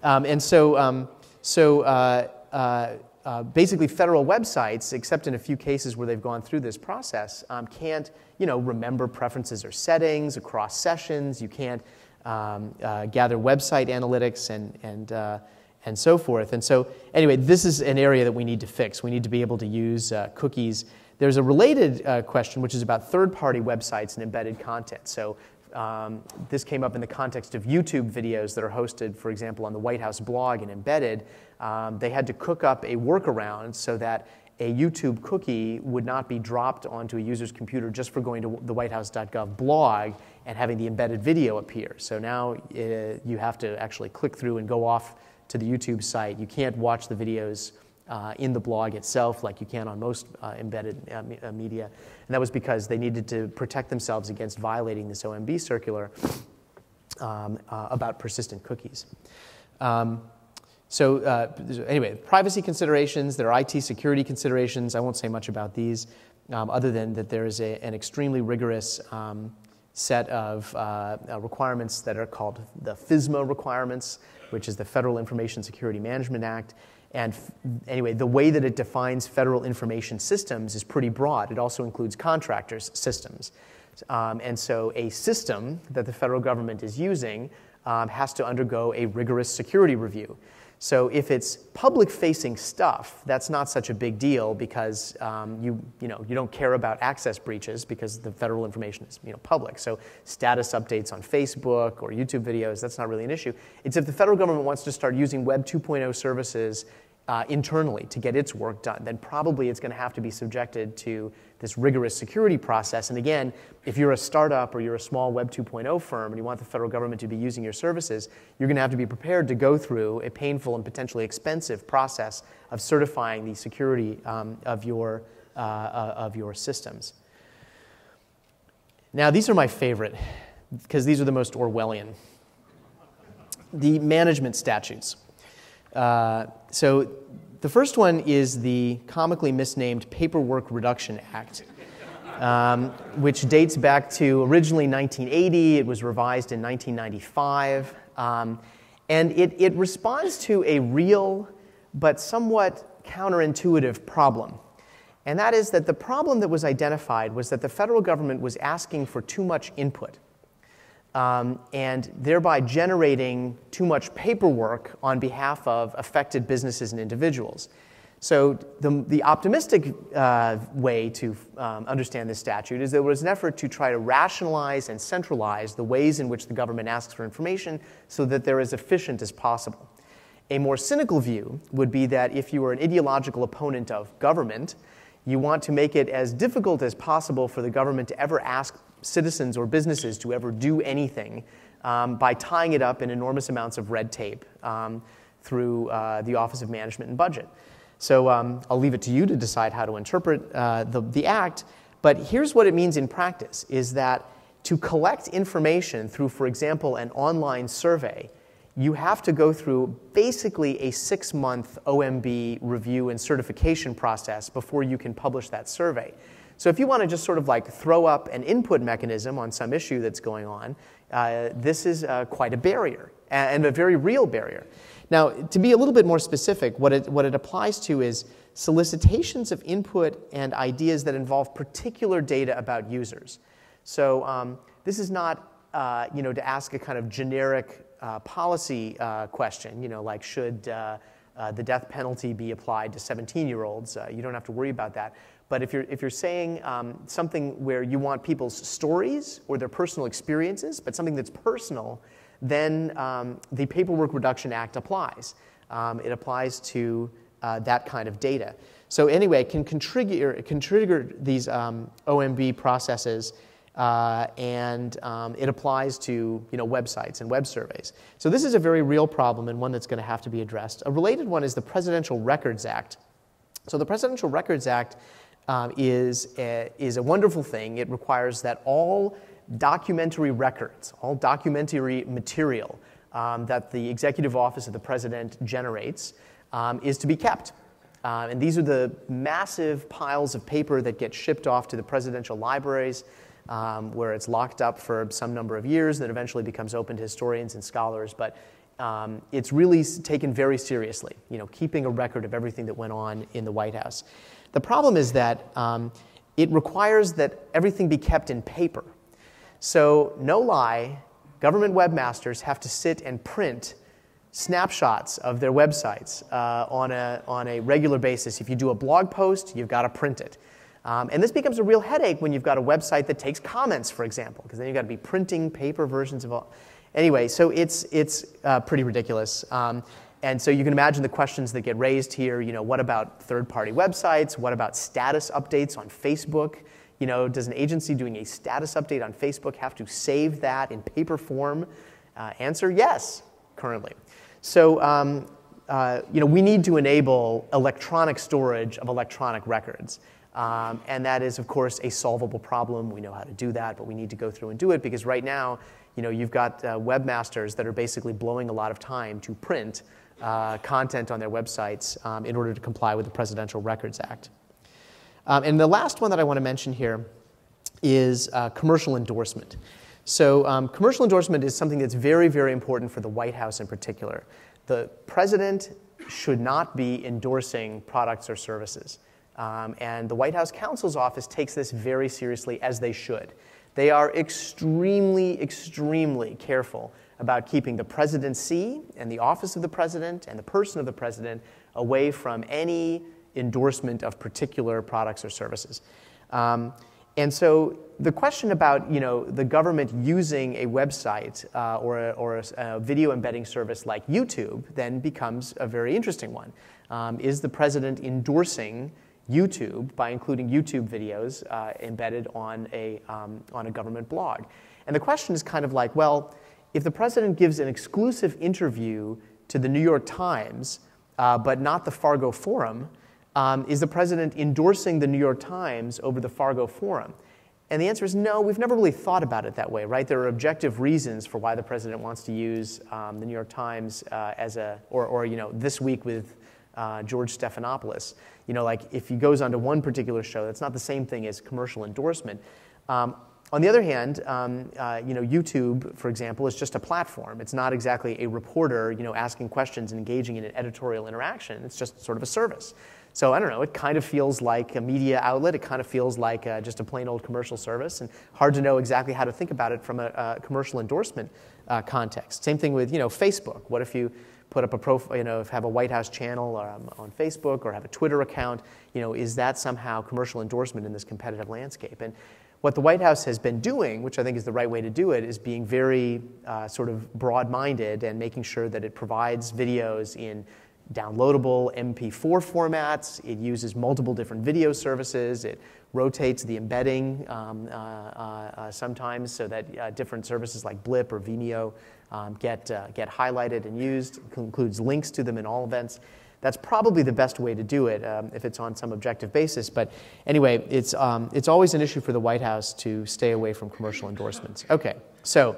Um, and so, um, so uh, uh, uh, basically, federal websites, except in a few cases where they've gone through this process, um, can't you know remember preferences or settings across sessions. You can't um, uh, gather website analytics and and uh, and so forth. And so, anyway, this is an area that we need to fix. We need to be able to use uh, cookies there's a related uh, question, which is about third party websites and embedded content. So, um, this came up in the context of YouTube videos that are hosted, for example, on the White House blog and embedded. Um, they had to cook up a workaround so that a YouTube cookie would not be dropped onto a user's computer just for going to the whitehouse.gov blog and having the embedded video appear. So now uh, you have to actually click through and go off to the YouTube site. You can't watch the videos uh, in the blog itself, like you can on most uh, embedded uh, uh media. And that was because they needed to protect themselves against violating this OMB circular um, about persistent cookies. Um, so, uh, anyway, privacy considerations, there are IT security considerations. I won't say much about these, um, other than that there is a, an extremely rigorous um, set of uh, uh, requirements that are called the FISMA requirements, which is the Federal Information Security Management Act. And f- anyway, the way that it defines federal information systems is pretty broad. It also includes contractors' systems. Um, and so a system that the federal government is using um, has to undergo a rigorous security review. So if it's public-facing stuff, that's not such a big deal because um, you, you, know, you don't care about access breaches because the federal information is you know, public. So status updates on Facebook or YouTube videos, that's not really an issue. It's if the federal government wants to start using Web 2.0 services uh, internally to get its work done, then probably it's going to have to be subjected to this rigorous security process. And again, if you're a startup or you're a small Web 2.0 firm and you want the federal government to be using your services, you're going to have to be prepared to go through a painful and potentially expensive process of certifying the security um, of, your, uh, uh, of your systems. Now, these are my favorite because these are the most Orwellian. The management statutes. Uh, so the first one is the comically misnamed Paperwork Reduction Act, um, which dates back to originally 1980. It was revised in 1995. Um, and it, it responds to a real but somewhat counterintuitive problem. And that is that the problem that was identified was that the federal government was asking for too much input um, and thereby generating too much paperwork on behalf of affected businesses and individuals. So, the, the optimistic uh, way to um, understand this statute is there was an effort to try to rationalize and centralize the ways in which the government asks for information so that they're as efficient as possible. A more cynical view would be that if you are an ideological opponent of government, you want to make it as difficult as possible for the government to ever ask citizens or businesses to ever do anything um, by tying it up in enormous amounts of red tape um, through uh, the Office of Management and Budget. So um, I'll leave it to you to decide how to interpret uh, the, the act. But here's what it means in practice is that to collect information through, for example, an online survey, you have to go through basically a six month OMB review and certification process before you can publish that survey. So if you want to just sort of like throw up an input mechanism on some issue that's going on, uh, this is uh, quite a barrier and a very real barrier. Now, to be a little bit more specific, what it, what it applies to is solicitations of input and ideas that involve particular data about users. So um, this is not, uh, you know, to ask a kind of generic uh, policy uh, question, you know, like should uh, the death penalty be applied to 17-year-olds? you don't have to worry about that. But if you're, if you're saying um, something where you want people's stories or their personal experiences, but something that's personal, then um, the Paperwork Reduction Act applies. Um, it applies to uh, that kind of data. So anyway, it can, trigger, it can trigger these um, OMB processes uh, and um, it applies to you know, websites and web surveys. So this is a very real problem and one that's going to have to be addressed. A related one is the Presidential Records Act. So the Presidential Records Act um, is, a, is a wonderful thing. It requires that all documentary records, all documentary material um, that the executive office of the president generates um, is to be kept. Uh, and these are the massive piles of paper that get shipped off to the presidential libraries, um, where it's locked up for some number of years, that eventually becomes open to historians and scholars. But um, it's really taken very seriously, you know, keeping a record of everything that went on in the White House. The problem is that um, it requires that everything be kept in paper. So, no lie, government webmasters have to sit and print snapshots of their websites uh, on, a, on a regular basis. If you do a blog post, you've got to print it. Um, and this becomes a real headache when you've got a website that takes comments, for example, because then you've got to be printing paper versions of all. Anyway, so it's, it's uh, pretty ridiculous. Um, and so you can imagine the questions that get raised here. You know, what about third-party websites? What about status updates on Facebook? You know, does an agency doing a status update on Facebook have to save that in paper form? Uh, answer: Yes, currently. So, um, uh, you know, we need to enable electronic storage of electronic records. Um, and that is, of course, a solvable problem. We know how to do that, but we need to go through and do it because right now, you know, you've got uh, webmasters that are basically blowing a lot of time to print uh, content on their websites um, in order to comply with the Presidential Records Act. Um, and the last one that I want to mention here is uh, commercial endorsement. So, um, commercial endorsement is something that's very, very important for the White House in particular. The president should not be endorsing products or services. Um, and the White House counsel's office takes this very seriously, as they should. They are extremely, extremely careful about keeping the presidency and the office of the president and the person of the president away from any endorsement of particular products or services. Um, and so the question about you know, the government using a website uh, or, a, or a, a, video embedding service like YouTube then becomes a very interesting one. Um, is the president endorsing YouTube by including YouTube videos uh, embedded on a, um, on a government blog? And the question is kind of like, well, if the president gives an exclusive interview to the New York Times, uh, but not the Fargo Forum, um, is the president endorsing the New York Times over the Fargo Forum? And the answer is no, we've never really thought about it that way, right? There are objective reasons for why the president wants to use um, the New York Times uh, as a, or, or, you know, this week with uh, George Stephanopoulos. You know, like if he goes onto one particular show, that's not the same thing as commercial endorsement. Um, on the other hand, um, uh, you know, YouTube, for example, is just a platform. It's not exactly a reporter, you know, asking questions and engaging in an editorial interaction. It's just sort of a service. So I don't know, it kind of feels like a media outlet. It kind of feels like uh, just a plain old commercial service, and hard to know exactly how to think about it from a, a commercial endorsement uh, context. Same thing with you know Facebook. What if you put up a profile, you know, have a White House channel um, on Facebook or have a Twitter account? You know, is that somehow commercial endorsement in this competitive landscape? And what the White House has been doing, which I think is the right way to do it, is being very uh, sort of broad minded and making sure that it provides videos in downloadable MP4 formats. It uses multiple different video services. It rotates the embedding um, uh, uh, uh, sometimes so that uh, different services like Blip or Vimeo um, get, uh, get highlighted and used. It includes links to them in all events. That's probably the best way to do it um, if it's on some objective basis. But anyway, it's, um, it's always an issue for the White House to stay away from commercial endorsements. Okay, so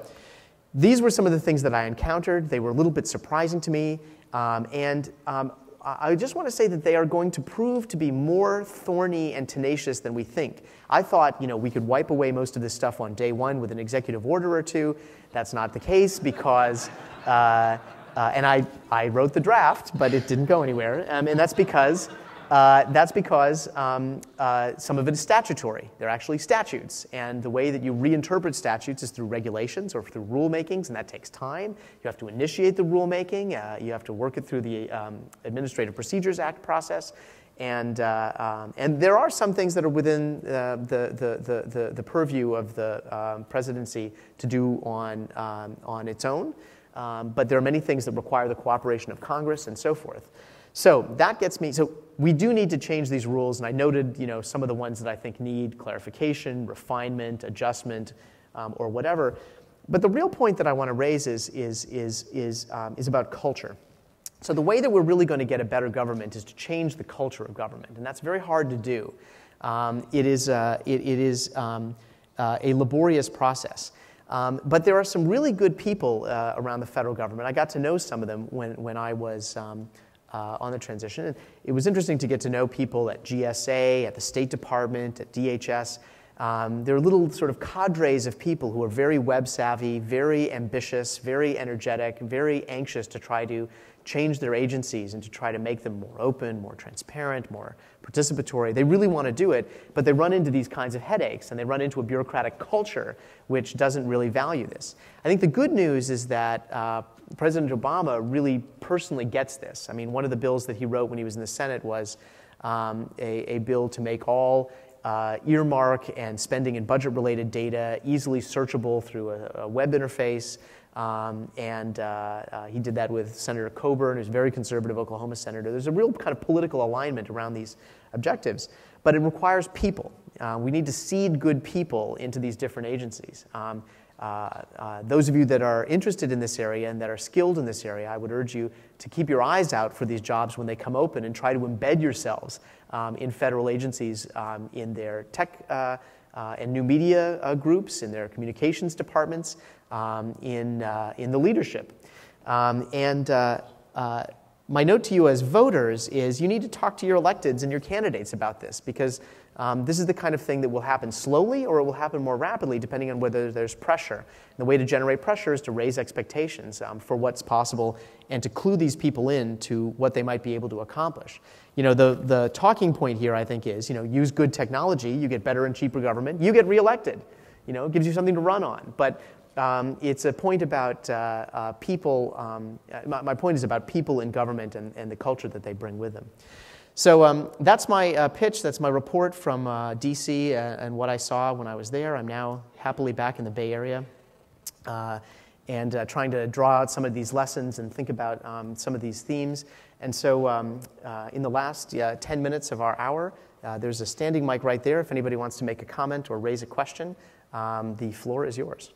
these were some of the things that I encountered. They were a little bit surprising to me. Um, and um, I just want to say that they are going to prove to be more thorny and tenacious than we think. I thought, you know, we could wipe away most of this stuff on day one with an executive order or two. That's not the case because, uh, uh, and I, I wrote the draft, but it didn't go anywhere. Um, and that's because uh, that's because um, uh, some of it is statutory. They're actually statutes. And the way that you reinterpret statutes is through regulations or through rulemakings, and that takes time. You have to initiate the rulemaking, uh, you have to work it through the um, Administrative Procedures Act process. And, uh, um, and there are some things that are within uh, the, the, the, the, purview of the um, presidency to do on, um, on its own. Um, but there are many things that require the cooperation of Congress and so forth. So that gets me, so we do need to change these rules, and I noted you know, some of the ones that I think need clarification, refinement, adjustment, um, or whatever. But the real point that I want to raise is, is, is, is, um, is about culture. So the way that we're really going to get a better government is to change the culture of government, and that's very hard to do. Um, it is, uh, it, it is um, uh, a laborious process. Um, but there are some really good people uh, around the federal government. I got to know some of them when, when I was um, uh, on the transition. And it was interesting to get to know people at GSA, at the State Department, at DHS. Um, there are little sort of cadres of people who are very web savvy, very ambitious, very energetic, very anxious to try to change their agencies and to try to make them more open, more transparent, more participatory. They really want to do it, but they run into these kinds of headaches and they run into a bureaucratic culture which doesn't really value this. I think the good news is that uh, President Obama really personally gets this. I mean, one of the bills that he wrote when he was in the Senate was um, a, a, bill to make all uh, earmark and spending and budget related data easily searchable through a, a web interface. Um, and uh, uh, he did that with Senator Coburn, who's a very conservative Oklahoma senator. There's a real kind of political alignment around these objectives, but it requires people. Uh, we need to seed good people into these different agencies. Um, uh, uh, those of you that are interested in this area and that are skilled in this area, I would urge you to keep your eyes out for these jobs when they come open and try to embed yourselves um, in federal agencies um, in their tech uh, uh and new media uh, groups, in their communications departments, um, in, in the leadership. Um, and my note to you as voters is you need to talk to your electeds and your candidates about this because um, this is the kind of thing that will happen slowly or it will happen more rapidly depending on whether there's pressure. And the way to generate pressure is to raise expectations um, for what's possible and to clue these people in to what they might be able to accomplish. You know, the, the talking point here, I think, is, you know, use good technology, you get better and cheaper government, you get reelected. You know, it gives you something to run on. But um, it's a point about uh, uh, people, um, my, my, point is about people in government and, and, the culture that they bring with them. So um, that's my uh, pitch, that's my report from uh, DC uh, and what I saw when I was there. I'm now happily back in the Bay Area uh, and trying to draw out some of these lessons and think about um, some of these themes. And so um, in the last 10 minutes of our hour, there's a standing mic right there if anybody wants to make a comment or raise a question. Um, the floor is yours.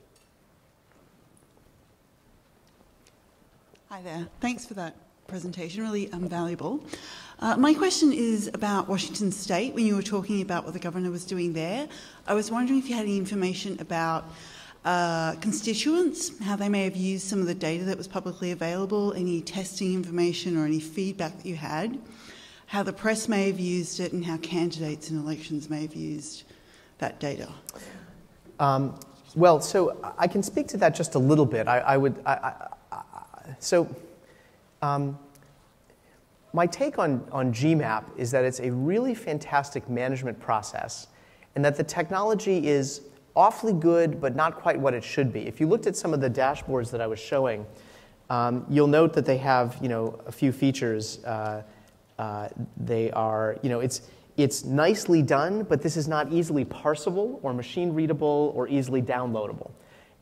Hi there. Thanks for that presentation, really um, valuable. Uh, my question is about Washington State. When you were talking about what the governor was doing there, I was wondering if you had any information about uh, constituents, how they may have used some of the data that was publicly available, any testing information or any feedback that you had, how the press may have used it, and how candidates in elections may have used that data. Um, well, so I can speak to that just a little bit. I, I would. So, um, my take on, on GMAP is that it's a really fantastic management process and that the technology is awfully good, but not quite what it should be. If you looked at some of the dashboards that I was showing, um, you'll note that they have you know, a few features. Uh, uh, they are, you know, it's, it's nicely done, but this is not easily parsable or machine readable or easily downloadable.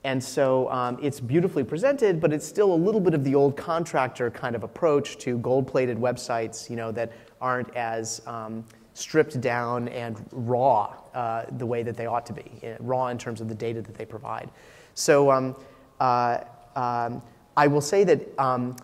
And so um, it's beautifully presented, but it's still a little bit of the old contractor kind of approach to gold-plated websites, you know, that aren't as um, stripped down and raw uh, the way that they ought to be, uh, raw in terms of the data that they provide. So um, uh, um, I will say that um,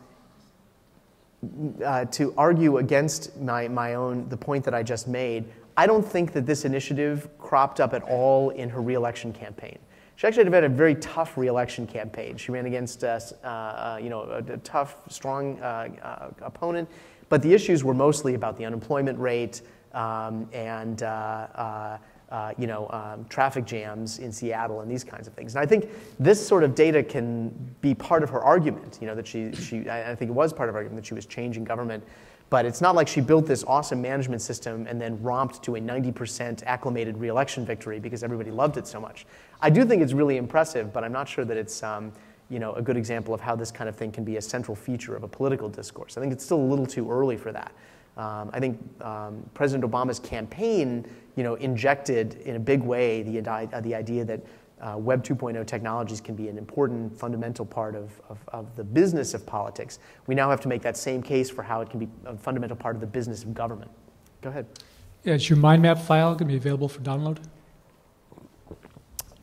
uh, to argue against my, my own the point that I just made, I don't think that this initiative cropped up at all in her reelection campaign. She actually had a very tough reelection campaign. She ran against uh, uh, you know, a, a tough, strong uh, uh, opponent, but the issues were mostly about the unemployment rate um, and uh, uh, you know, um, traffic jams in Seattle and these kinds of things. And I think this sort of data can be part of her argument. You know, that she, she I think it was part of her argument that she was changing government but it's not like she built this awesome management system and then romped to a 90% acclimated reelection victory because everybody loved it so much. I do think it's really impressive, but I'm not sure that it's um, you know, a good example of how this kind of thing can be a central feature of a political discourse. I think it's still a little too early for that. Um, I think um, President Obama's campaign you know, injected in a big way the, uh, the idea that uh, Web 2.0 technologies can be an important fundamental part of, of, of, the business of politics. We now have to make that same case for how it can be a fundamental part of the business of government. Go ahead. Yeah, is your mind map file going to be available for download?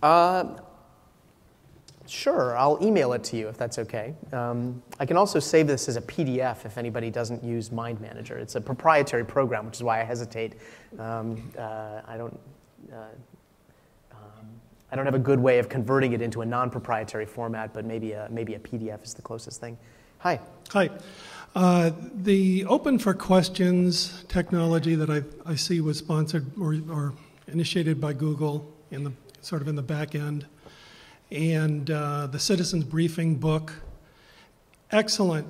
Uh, sure, I'll email it to you if that's okay. Um, I can also save this as a PDF if anybody doesn't use MindManager. It's a proprietary program, which is why I hesitate. Um, uh, I don't. Uh, I don't have a good way of converting it into a non-proprietary format, but maybe a, maybe a PDF is the closest thing. Hi. Hi. Uh, the Open for Questions technology that I, I see was sponsored or, or, initiated by Google in the sort of in the back end, and uh, the Citizens Briefing book, excellent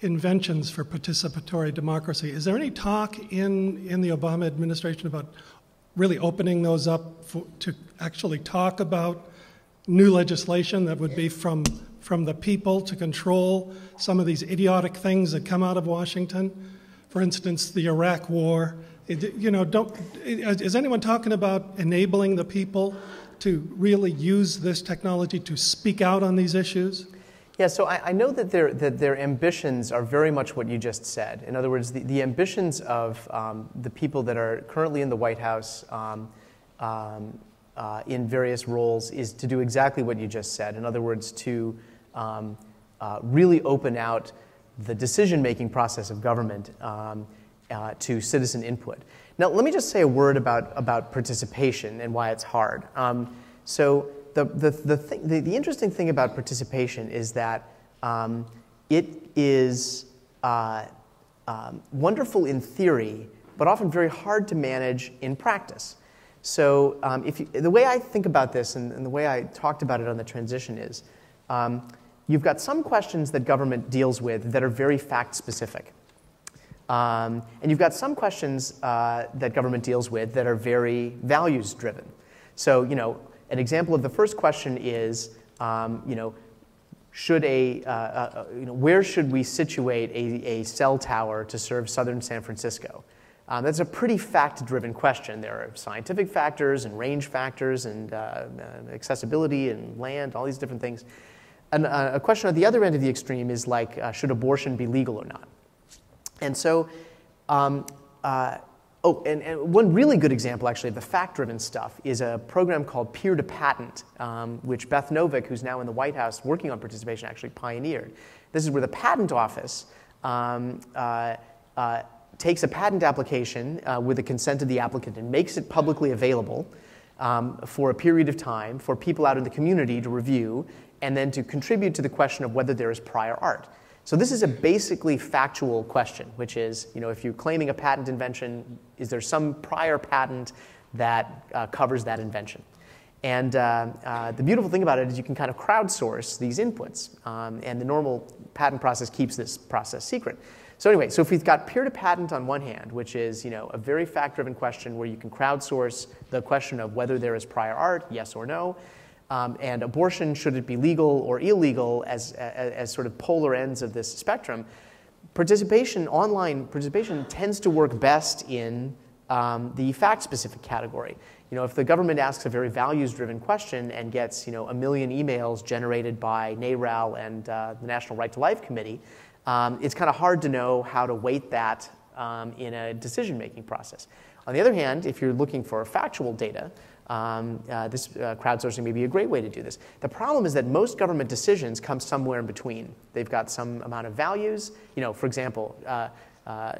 inventions for participatory democracy. Is there any talk in, in the Obama administration about really opening those up for, to actually talk about new legislation that would be from, from the people to control some of these idiotic things that come out of Washington. For instance, the Iraq War. You know, don't, is anyone talking about enabling the people to really use this technology to speak out on these issues? Yeah, so I, I, know that their, that their ambitions are very much what you just said. In other words, the, the ambitions of um, the people that are currently in the White House um, um, uh, in various roles is to do exactly what you just said. In other words, to um, uh, really open out the decision making process of government um, uh, to citizen input. Now, let me just say a word about, about participation and why it's hard. Um, so, the, the, the, thing, the, the, interesting thing about participation is that um, it is, uh, um, wonderful in theory, but often very hard to manage in practice. So, um, if you, the way I think about this and, and, the way I talked about it on the transition is um, you've got some questions that government deals with that are very fact specific. Um, and you've got some questions uh, that government deals with that are very values driven. So, you know, an example of the first question is, um, you know, should a, uh, uh, you know, where should we situate a, a cell tower to serve southern San Francisco? Um, that's a pretty fact driven question. There are scientific factors and range factors and uh, uh, accessibility and land, all these different things. And uh, a question at the other end of the extreme is like, uh, should abortion be legal or not? And so, um, uh, oh, and, and, one really good example actually of the fact driven stuff is a program called Peer to Patent, um, which Beth Noveck, who's now in the White House working on participation, actually pioneered. This is where the patent office um, uh, uh, takes a patent application uh, with the consent of the applicant and makes it publicly available um, for a period of time for people out in the community to review and then to contribute to the question of whether there is prior art. So this is a basically factual question, which is, you know, if you're claiming a patent invention, is there some prior patent that uh, covers that invention? And uh, uh, the beautiful thing about it is you can kind of crowdsource these inputs, um, and the normal patent process keeps this process secret. So anyway, so if we've got peer to patent on one hand, which is you know a very fact-driven question where you can crowdsource the question of whether there is prior art, yes or no, um, and abortion, should it be legal or illegal, as, as, as, sort of polar ends of this spectrum, participation, online participation, tends to work best in um, the fact specific category. You know, if the government asks a very values driven question and gets you know, a million emails generated by NARAL and uh, the National Right to Life Committee, um, it's kind of hard to know how to weight that um, in a decision making process. On the other hand, if you're looking for factual data, um, uh, this uh, crowdsourcing may be a great way to do this. The problem is that most government decisions come somewhere in between. They've got some amount of values. You know, for example, uh, uh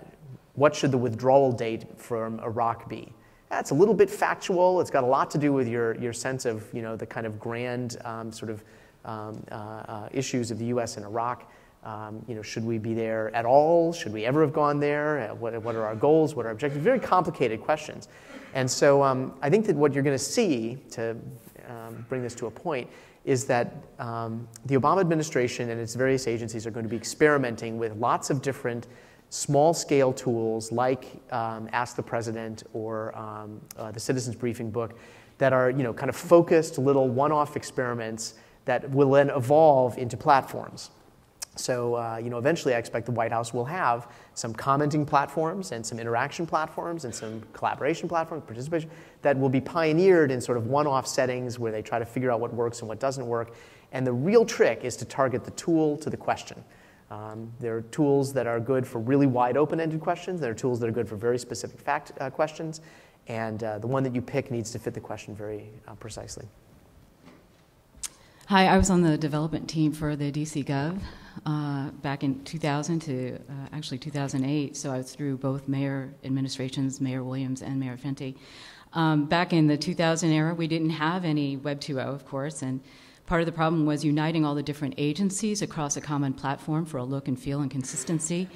what should the withdrawal date from Iraq be? That's a little bit factual. It's got a lot to do with your, your sense of you know, the kind of grand um, sort of um, uh, uh, issues of the US and Iraq. Um, you know, should we be there at all? Should we ever have gone there? What, what are our goals? What are our objectives? Very complicated questions. And so um, I think that what you're going to see, to um, bring this to a point, is that um, the Obama administration and its various agencies are going to be experimenting with lots of different small scale tools like um, Ask the President or um, uh, the Citizens Briefing book that are you know, kind of focused little one off experiments that will then evolve into platforms. So, uh, you know, eventually I expect the White House will have some commenting platforms and some interaction platforms and some collaboration platforms, participation, that will be pioneered in sort of one off settings where they try to figure out what works and what doesn't work. And the real trick is to target the tool to the question. Um, there are tools that are good for really wide open ended questions, there are tools that are good for very specific fact uh, questions, and uh, the one that you pick needs to fit the question very uh, precisely. Hi, I was on the development team for the DC Gov uh, back in 2000 to uh, actually 2008. So I was through both mayor administrations, Mayor Williams and Mayor Fenty. Um, back in the 2000 era, we didn't have any Web 2.0, of course, and part of the problem was uniting all the different agencies across a common platform for a look and feel and consistency.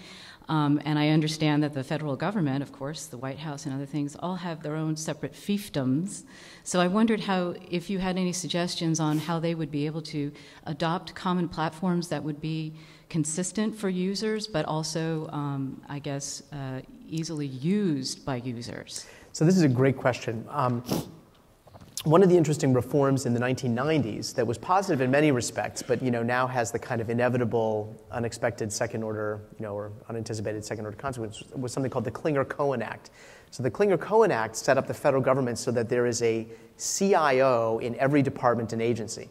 Um, and I understand that the federal government, of course, the White House and other things, all have their own separate fiefdoms. So I wondered how, if you had any suggestions on how they would be able to adopt common platforms that would be consistent for users, but also, um, I guess, uh, easily used by users. So this is a great question. Um, one of the interesting reforms in the 1990s that was positive in many respects, but you know now has the kind of inevitable, unexpected second order, you know, or unanticipated second order consequence, was something called the Clinger-Cohen Act. So the Clinger-Cohen Act set up the federal government so that there is a CIO in every department and agency.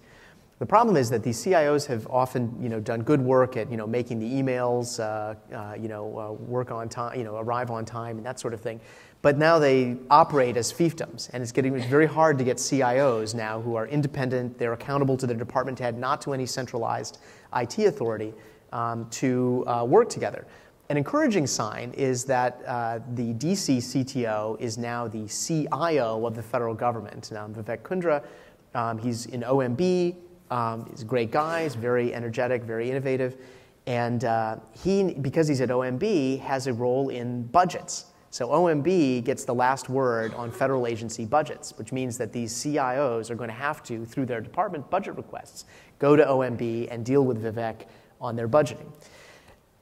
The problem is that these CIOs have often, you know, done good work at, you know, making the emails, uh, uh, you know, uh, work on time, you know, arrive on time, and that sort of thing. But now they operate as fiefdoms, and it's getting very hard to get CIOs now who are independent, they're accountable to their department head, not to any centralized IT authority, um, to uh, work together. An encouraging sign is that uh, the DC CTO is now the CIO of the federal government. Now, Vivek Kundra, um, he's in OMB, um, he's a great guy, he's very energetic, very innovative. And uh, he, because he's at OMB, has a role in budgets. So OMB gets the last word on federal agency budgets, which means that these CIOs are going to have to, through their department budget requests, go to OMB and deal with Vivek on their budgeting.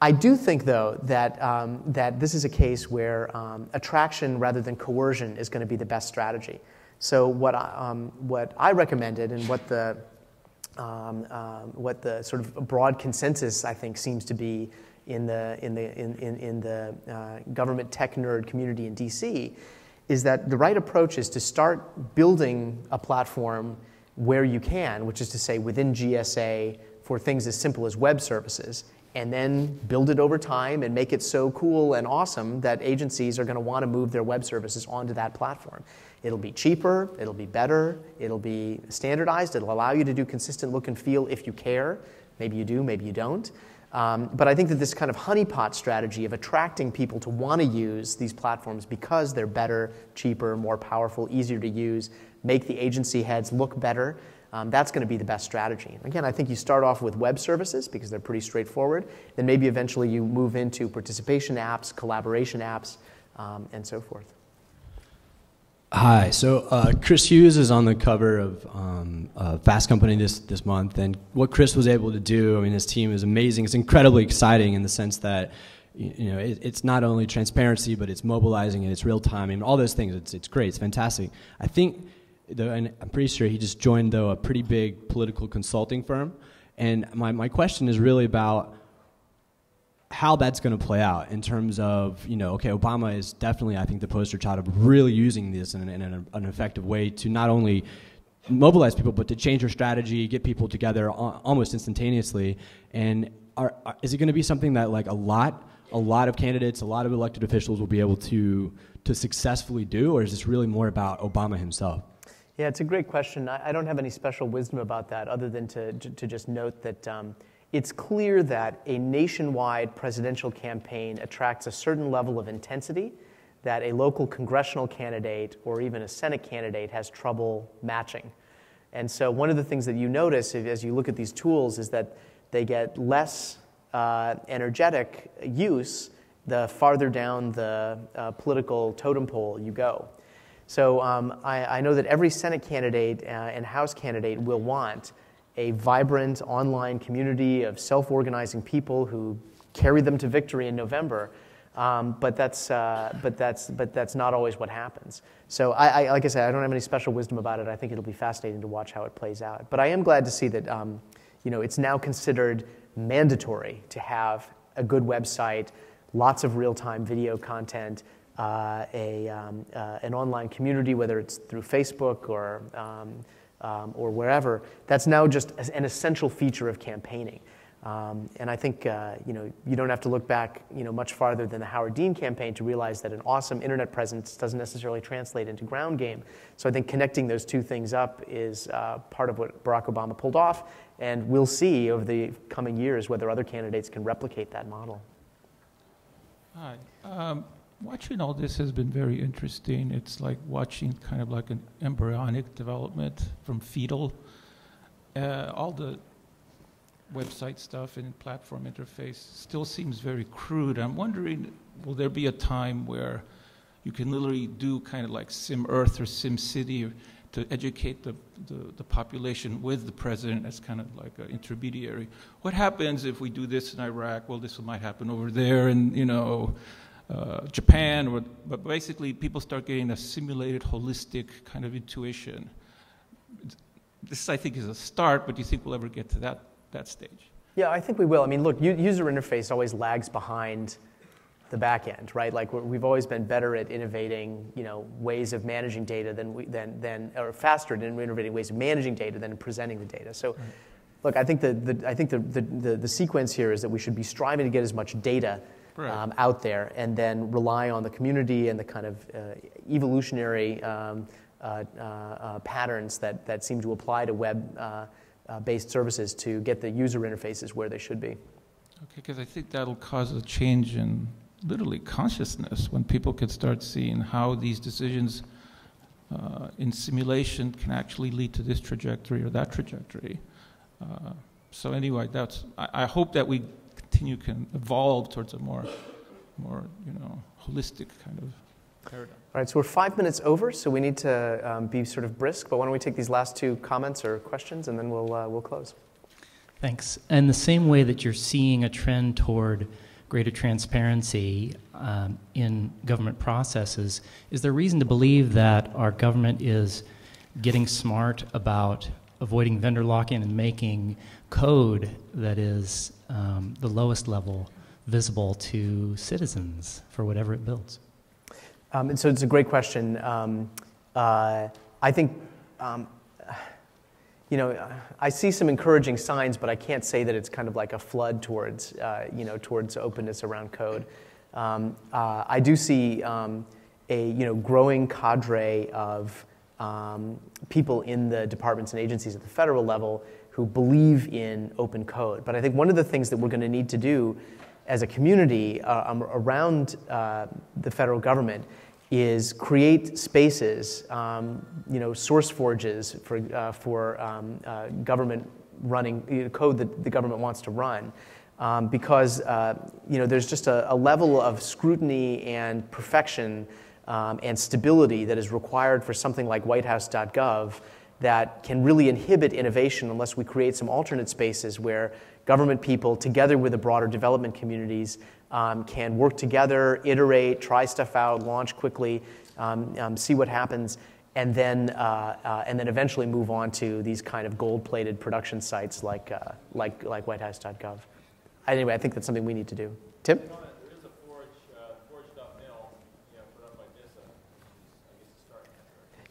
I do think, though, that, um, that this is a case where um, attraction rather than coercion is going to be the best strategy. So, what I, um, what I recommended and what the, um, um, what the sort of broad consensus I think seems to be in the, in the, in, in, in the uh, government tech nerd community in DC is that the right approach is to start building a platform where you can, which is to say within GSA for things as simple as web services, and then build it over time and make it so cool and awesome that agencies are going to want to move their web services onto that platform. It'll be cheaper, it'll be better, it'll be standardized, it'll allow you to do consistent look and feel if you care. Maybe you do, maybe you don't. Um, but I think that this kind of honeypot strategy of attracting people to want to use these platforms because they're better, cheaper, more powerful, easier to use, make the agency heads look better, um, that's going to be the best strategy. Again, I think you start off with web services because they're pretty straightforward. Then maybe eventually you move into participation apps, collaboration apps, um, and so forth. Hi. So uh, Chris Hughes is on the cover of um, uh, Fast Company this this month, and what Chris was able to do, I mean, his team is amazing. It's incredibly exciting in the sense that you know it, it's not only transparency, but it's mobilizing and it's real time and all those things. It's it's great. It's fantastic. I think, though, and I'm pretty sure he just joined though a pretty big political consulting firm, and my my question is really about how that's going to play out in terms of, you know, okay, Obama is definitely, I think, the poster child of really using this in, in an, an, effective way to not only mobilize people, but to change their strategy, get people together almost instantaneously. And are, are, is it going to be something that, like, a lot, a lot of candidates, a lot of elected officials will be able to to successfully do, or is this really more about Obama himself? Yeah, it's a great question. I, I don't have any special wisdom about that, other than to to just note that. Um, it's clear that a nationwide presidential campaign attracts a certain level of intensity that a local congressional candidate or even a Senate candidate has trouble matching. And so, one of the things that you notice as you look at these tools is that they get less uh, energetic use the farther down the uh, political totem pole you go. So, um, I, I, know that every Senate candidate uh, and House candidate will want a vibrant online community of self organizing people who carry them to victory in November. Um, but, that's, uh, but, that's, but that's not always what happens. So, I, I, like I said, I don't have any special wisdom about it. I think it'll be fascinating to watch how it plays out. But I am glad to see that um, you know, it's now considered mandatory to have a good website, lots of real time video content, uh, a, um, uh, an online community, whether it's through Facebook or um, or wherever, that's now just an essential feature of campaigning. Um, and I think uh, you know you don't have to look back you know much farther than the Howard Dean campaign to realize that an awesome internet presence doesn't necessarily translate into ground game. So I think connecting those two things up is uh, part of what Barack Obama pulled off, and we'll see over the coming years whether other candidates can replicate that model. Hi. Um, watching all this has been very interesting. It's like watching kind of like an embryonic development from fetal. Uh, all the website stuff and platform interface still seems very crude. I'm wondering, will there be a time where you can literally do kind of like Sim Earth or Sim City to educate the, the, the, population with the president as kind of like an intermediary? What happens if we do this in Iraq? Well, this might happen over there, and you know, uh, Japan, or, but basically people start getting a simulated, holistic kind of intuition. This, I think, is a start, but do you think we'll ever get to that, that stage? Yeah, I think we will. I mean, look, user interface always lags behind the back end, right? Like we've always been better at innovating, you know, ways of managing data than we, than, than or faster at innovating ways of managing data than presenting the data. So, right. look, I think the, the I think the, the, the, the sequence here is that we should be striving to get as much data right. um, out there and then rely on the community and the kind of uh, evolutionary um, uh, uh, uh patterns that, that seem to apply to web uh, uh, based services to get the user interfaces where they should be. Okay, because I think that'll cause a change in literally consciousness when people can start seeing how these decisions in simulation can actually lead to this trajectory or that trajectory. so anyway, that's I, I hope that we continue can evolve towards a more, more you know, holistic kind of paradigm. All right, so we're five minutes over, so we need to um, be sort of brisk. But why don't we take these last two comments or questions, and then we'll uh, we'll close. Thanks. And the same way that you're seeing a trend toward greater transparency um, in government processes, is there reason to believe that our government is getting smart about avoiding vendor lock-in and making code that is um, the lowest level visible to citizens for whatever it builds? Um, and so it's a great question. Um, uh, I think, um, you know, I see some encouraging signs, but I can't say that it's kind of like a flood towards, uh, you know, towards openness around code. Um, uh, I do see um, a, you know, growing cadre of um, people in the departments and agencies at the federal level who believe in open code. But I think one of the things that we're going to need to do as a community uh, um, around uh, the federal government is create spaces, um, you know, source forges for, uh, for um, uh, government running you know, code that the government wants to run. Um, because uh, you know, there's just a, a, level of scrutiny and perfection um, and stability that is required for something like whitehouse.gov that can really inhibit innovation unless we create some alternate spaces where government people, together with the broader development communities, um, can work together, iterate, try stuff out, launch quickly, um, um, see what happens, and then, uh, uh, and then eventually move on to these kind of gold-plated production sites like, uh, like, like whitehouse.gov. Anyway, I think that's something we need to do. Tim?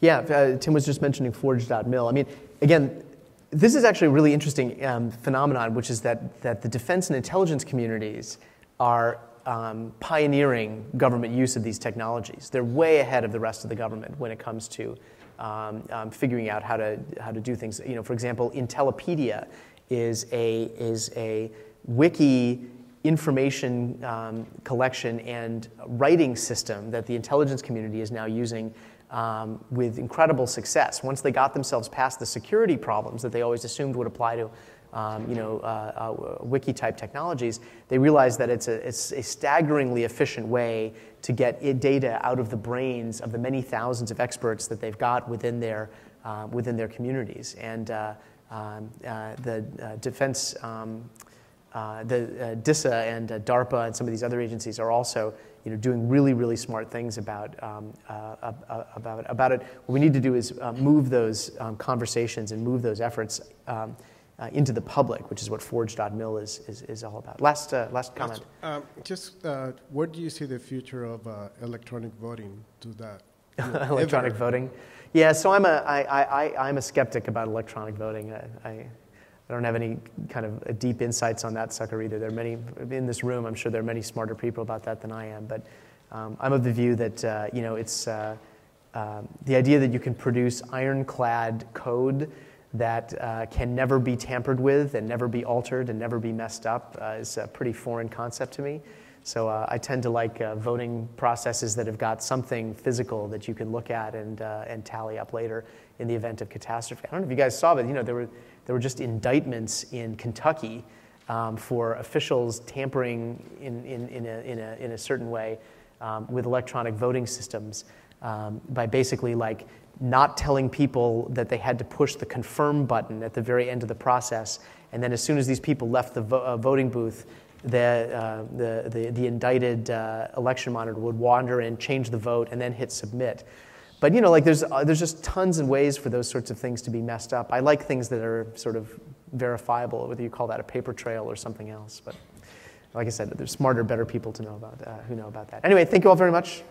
Yeah, uh, Tim was just mentioning Forge.mil. I mean, again, this is actually a really interesting um, phenomenon, which is that, that the defense and intelligence communities are um, pioneering government use of these technologies. They're way ahead of the rest of the government when it comes to um, um figuring out how to, how to do things. You know, for example, Intellipedia is a, is a wiki information um, collection and writing system that the intelligence community is now using um, with incredible success. Once they got themselves past the security problems that they always assumed would apply to um, you know, uh, uh, wiki type technologies, they realized that it's a, it's a staggeringly efficient way to get data out of the brains of the many thousands of experts that they've got within their, uh, within their communities. And uh, um, uh, the uh, defense, um, the DISA and DARPA and some of these other agencies are also you know, doing really, really smart things about, um, uh, about, about it. What we need to do is uh, move those um, conversations and move those efforts um, uh, into the public, which is what Forge.mil is, is, is all about. Last, uh, last comment. Um, just uh, where do you see the future of uh, electronic voting to that? electronic voting? Yeah, so I'm a, I, I, I'm a skeptic about electronic voting. I, I I don't have any kind of deep insights on that sucker either. There are many in this room. I'm sure there are many smarter people about that than I am. But um, I'm of the view that uh, you know it's uh, uh, the idea that you can produce ironclad code that uh, can never be tampered with and never be altered and never be messed up uh, is a pretty foreign concept to me. So uh, I tend to like voting processes that have got something physical that you can look at and and tally up later in the event of catastrophe. I don't know if you guys saw, but you know there were there were just indictments in Kentucky um, for officials tampering in, in, in, a, in, a, in a certain way um, with electronic voting systems um, by basically like not telling people that they had to push the confirm button at the very end of the process. And then as soon as these people left the vo- uh, voting booth, the, uh, the, the, the, indicted uh, election monitor would wander in, change the vote, and then hit submit. But you know, like there's, uh, there's just tons of ways for those sorts of things to be messed up. I like things that are sort of verifiable, whether you call that a paper trail or something else. But like I said, there's smarter, better people to know about uh, who know about that. Anyway, thank you all very much.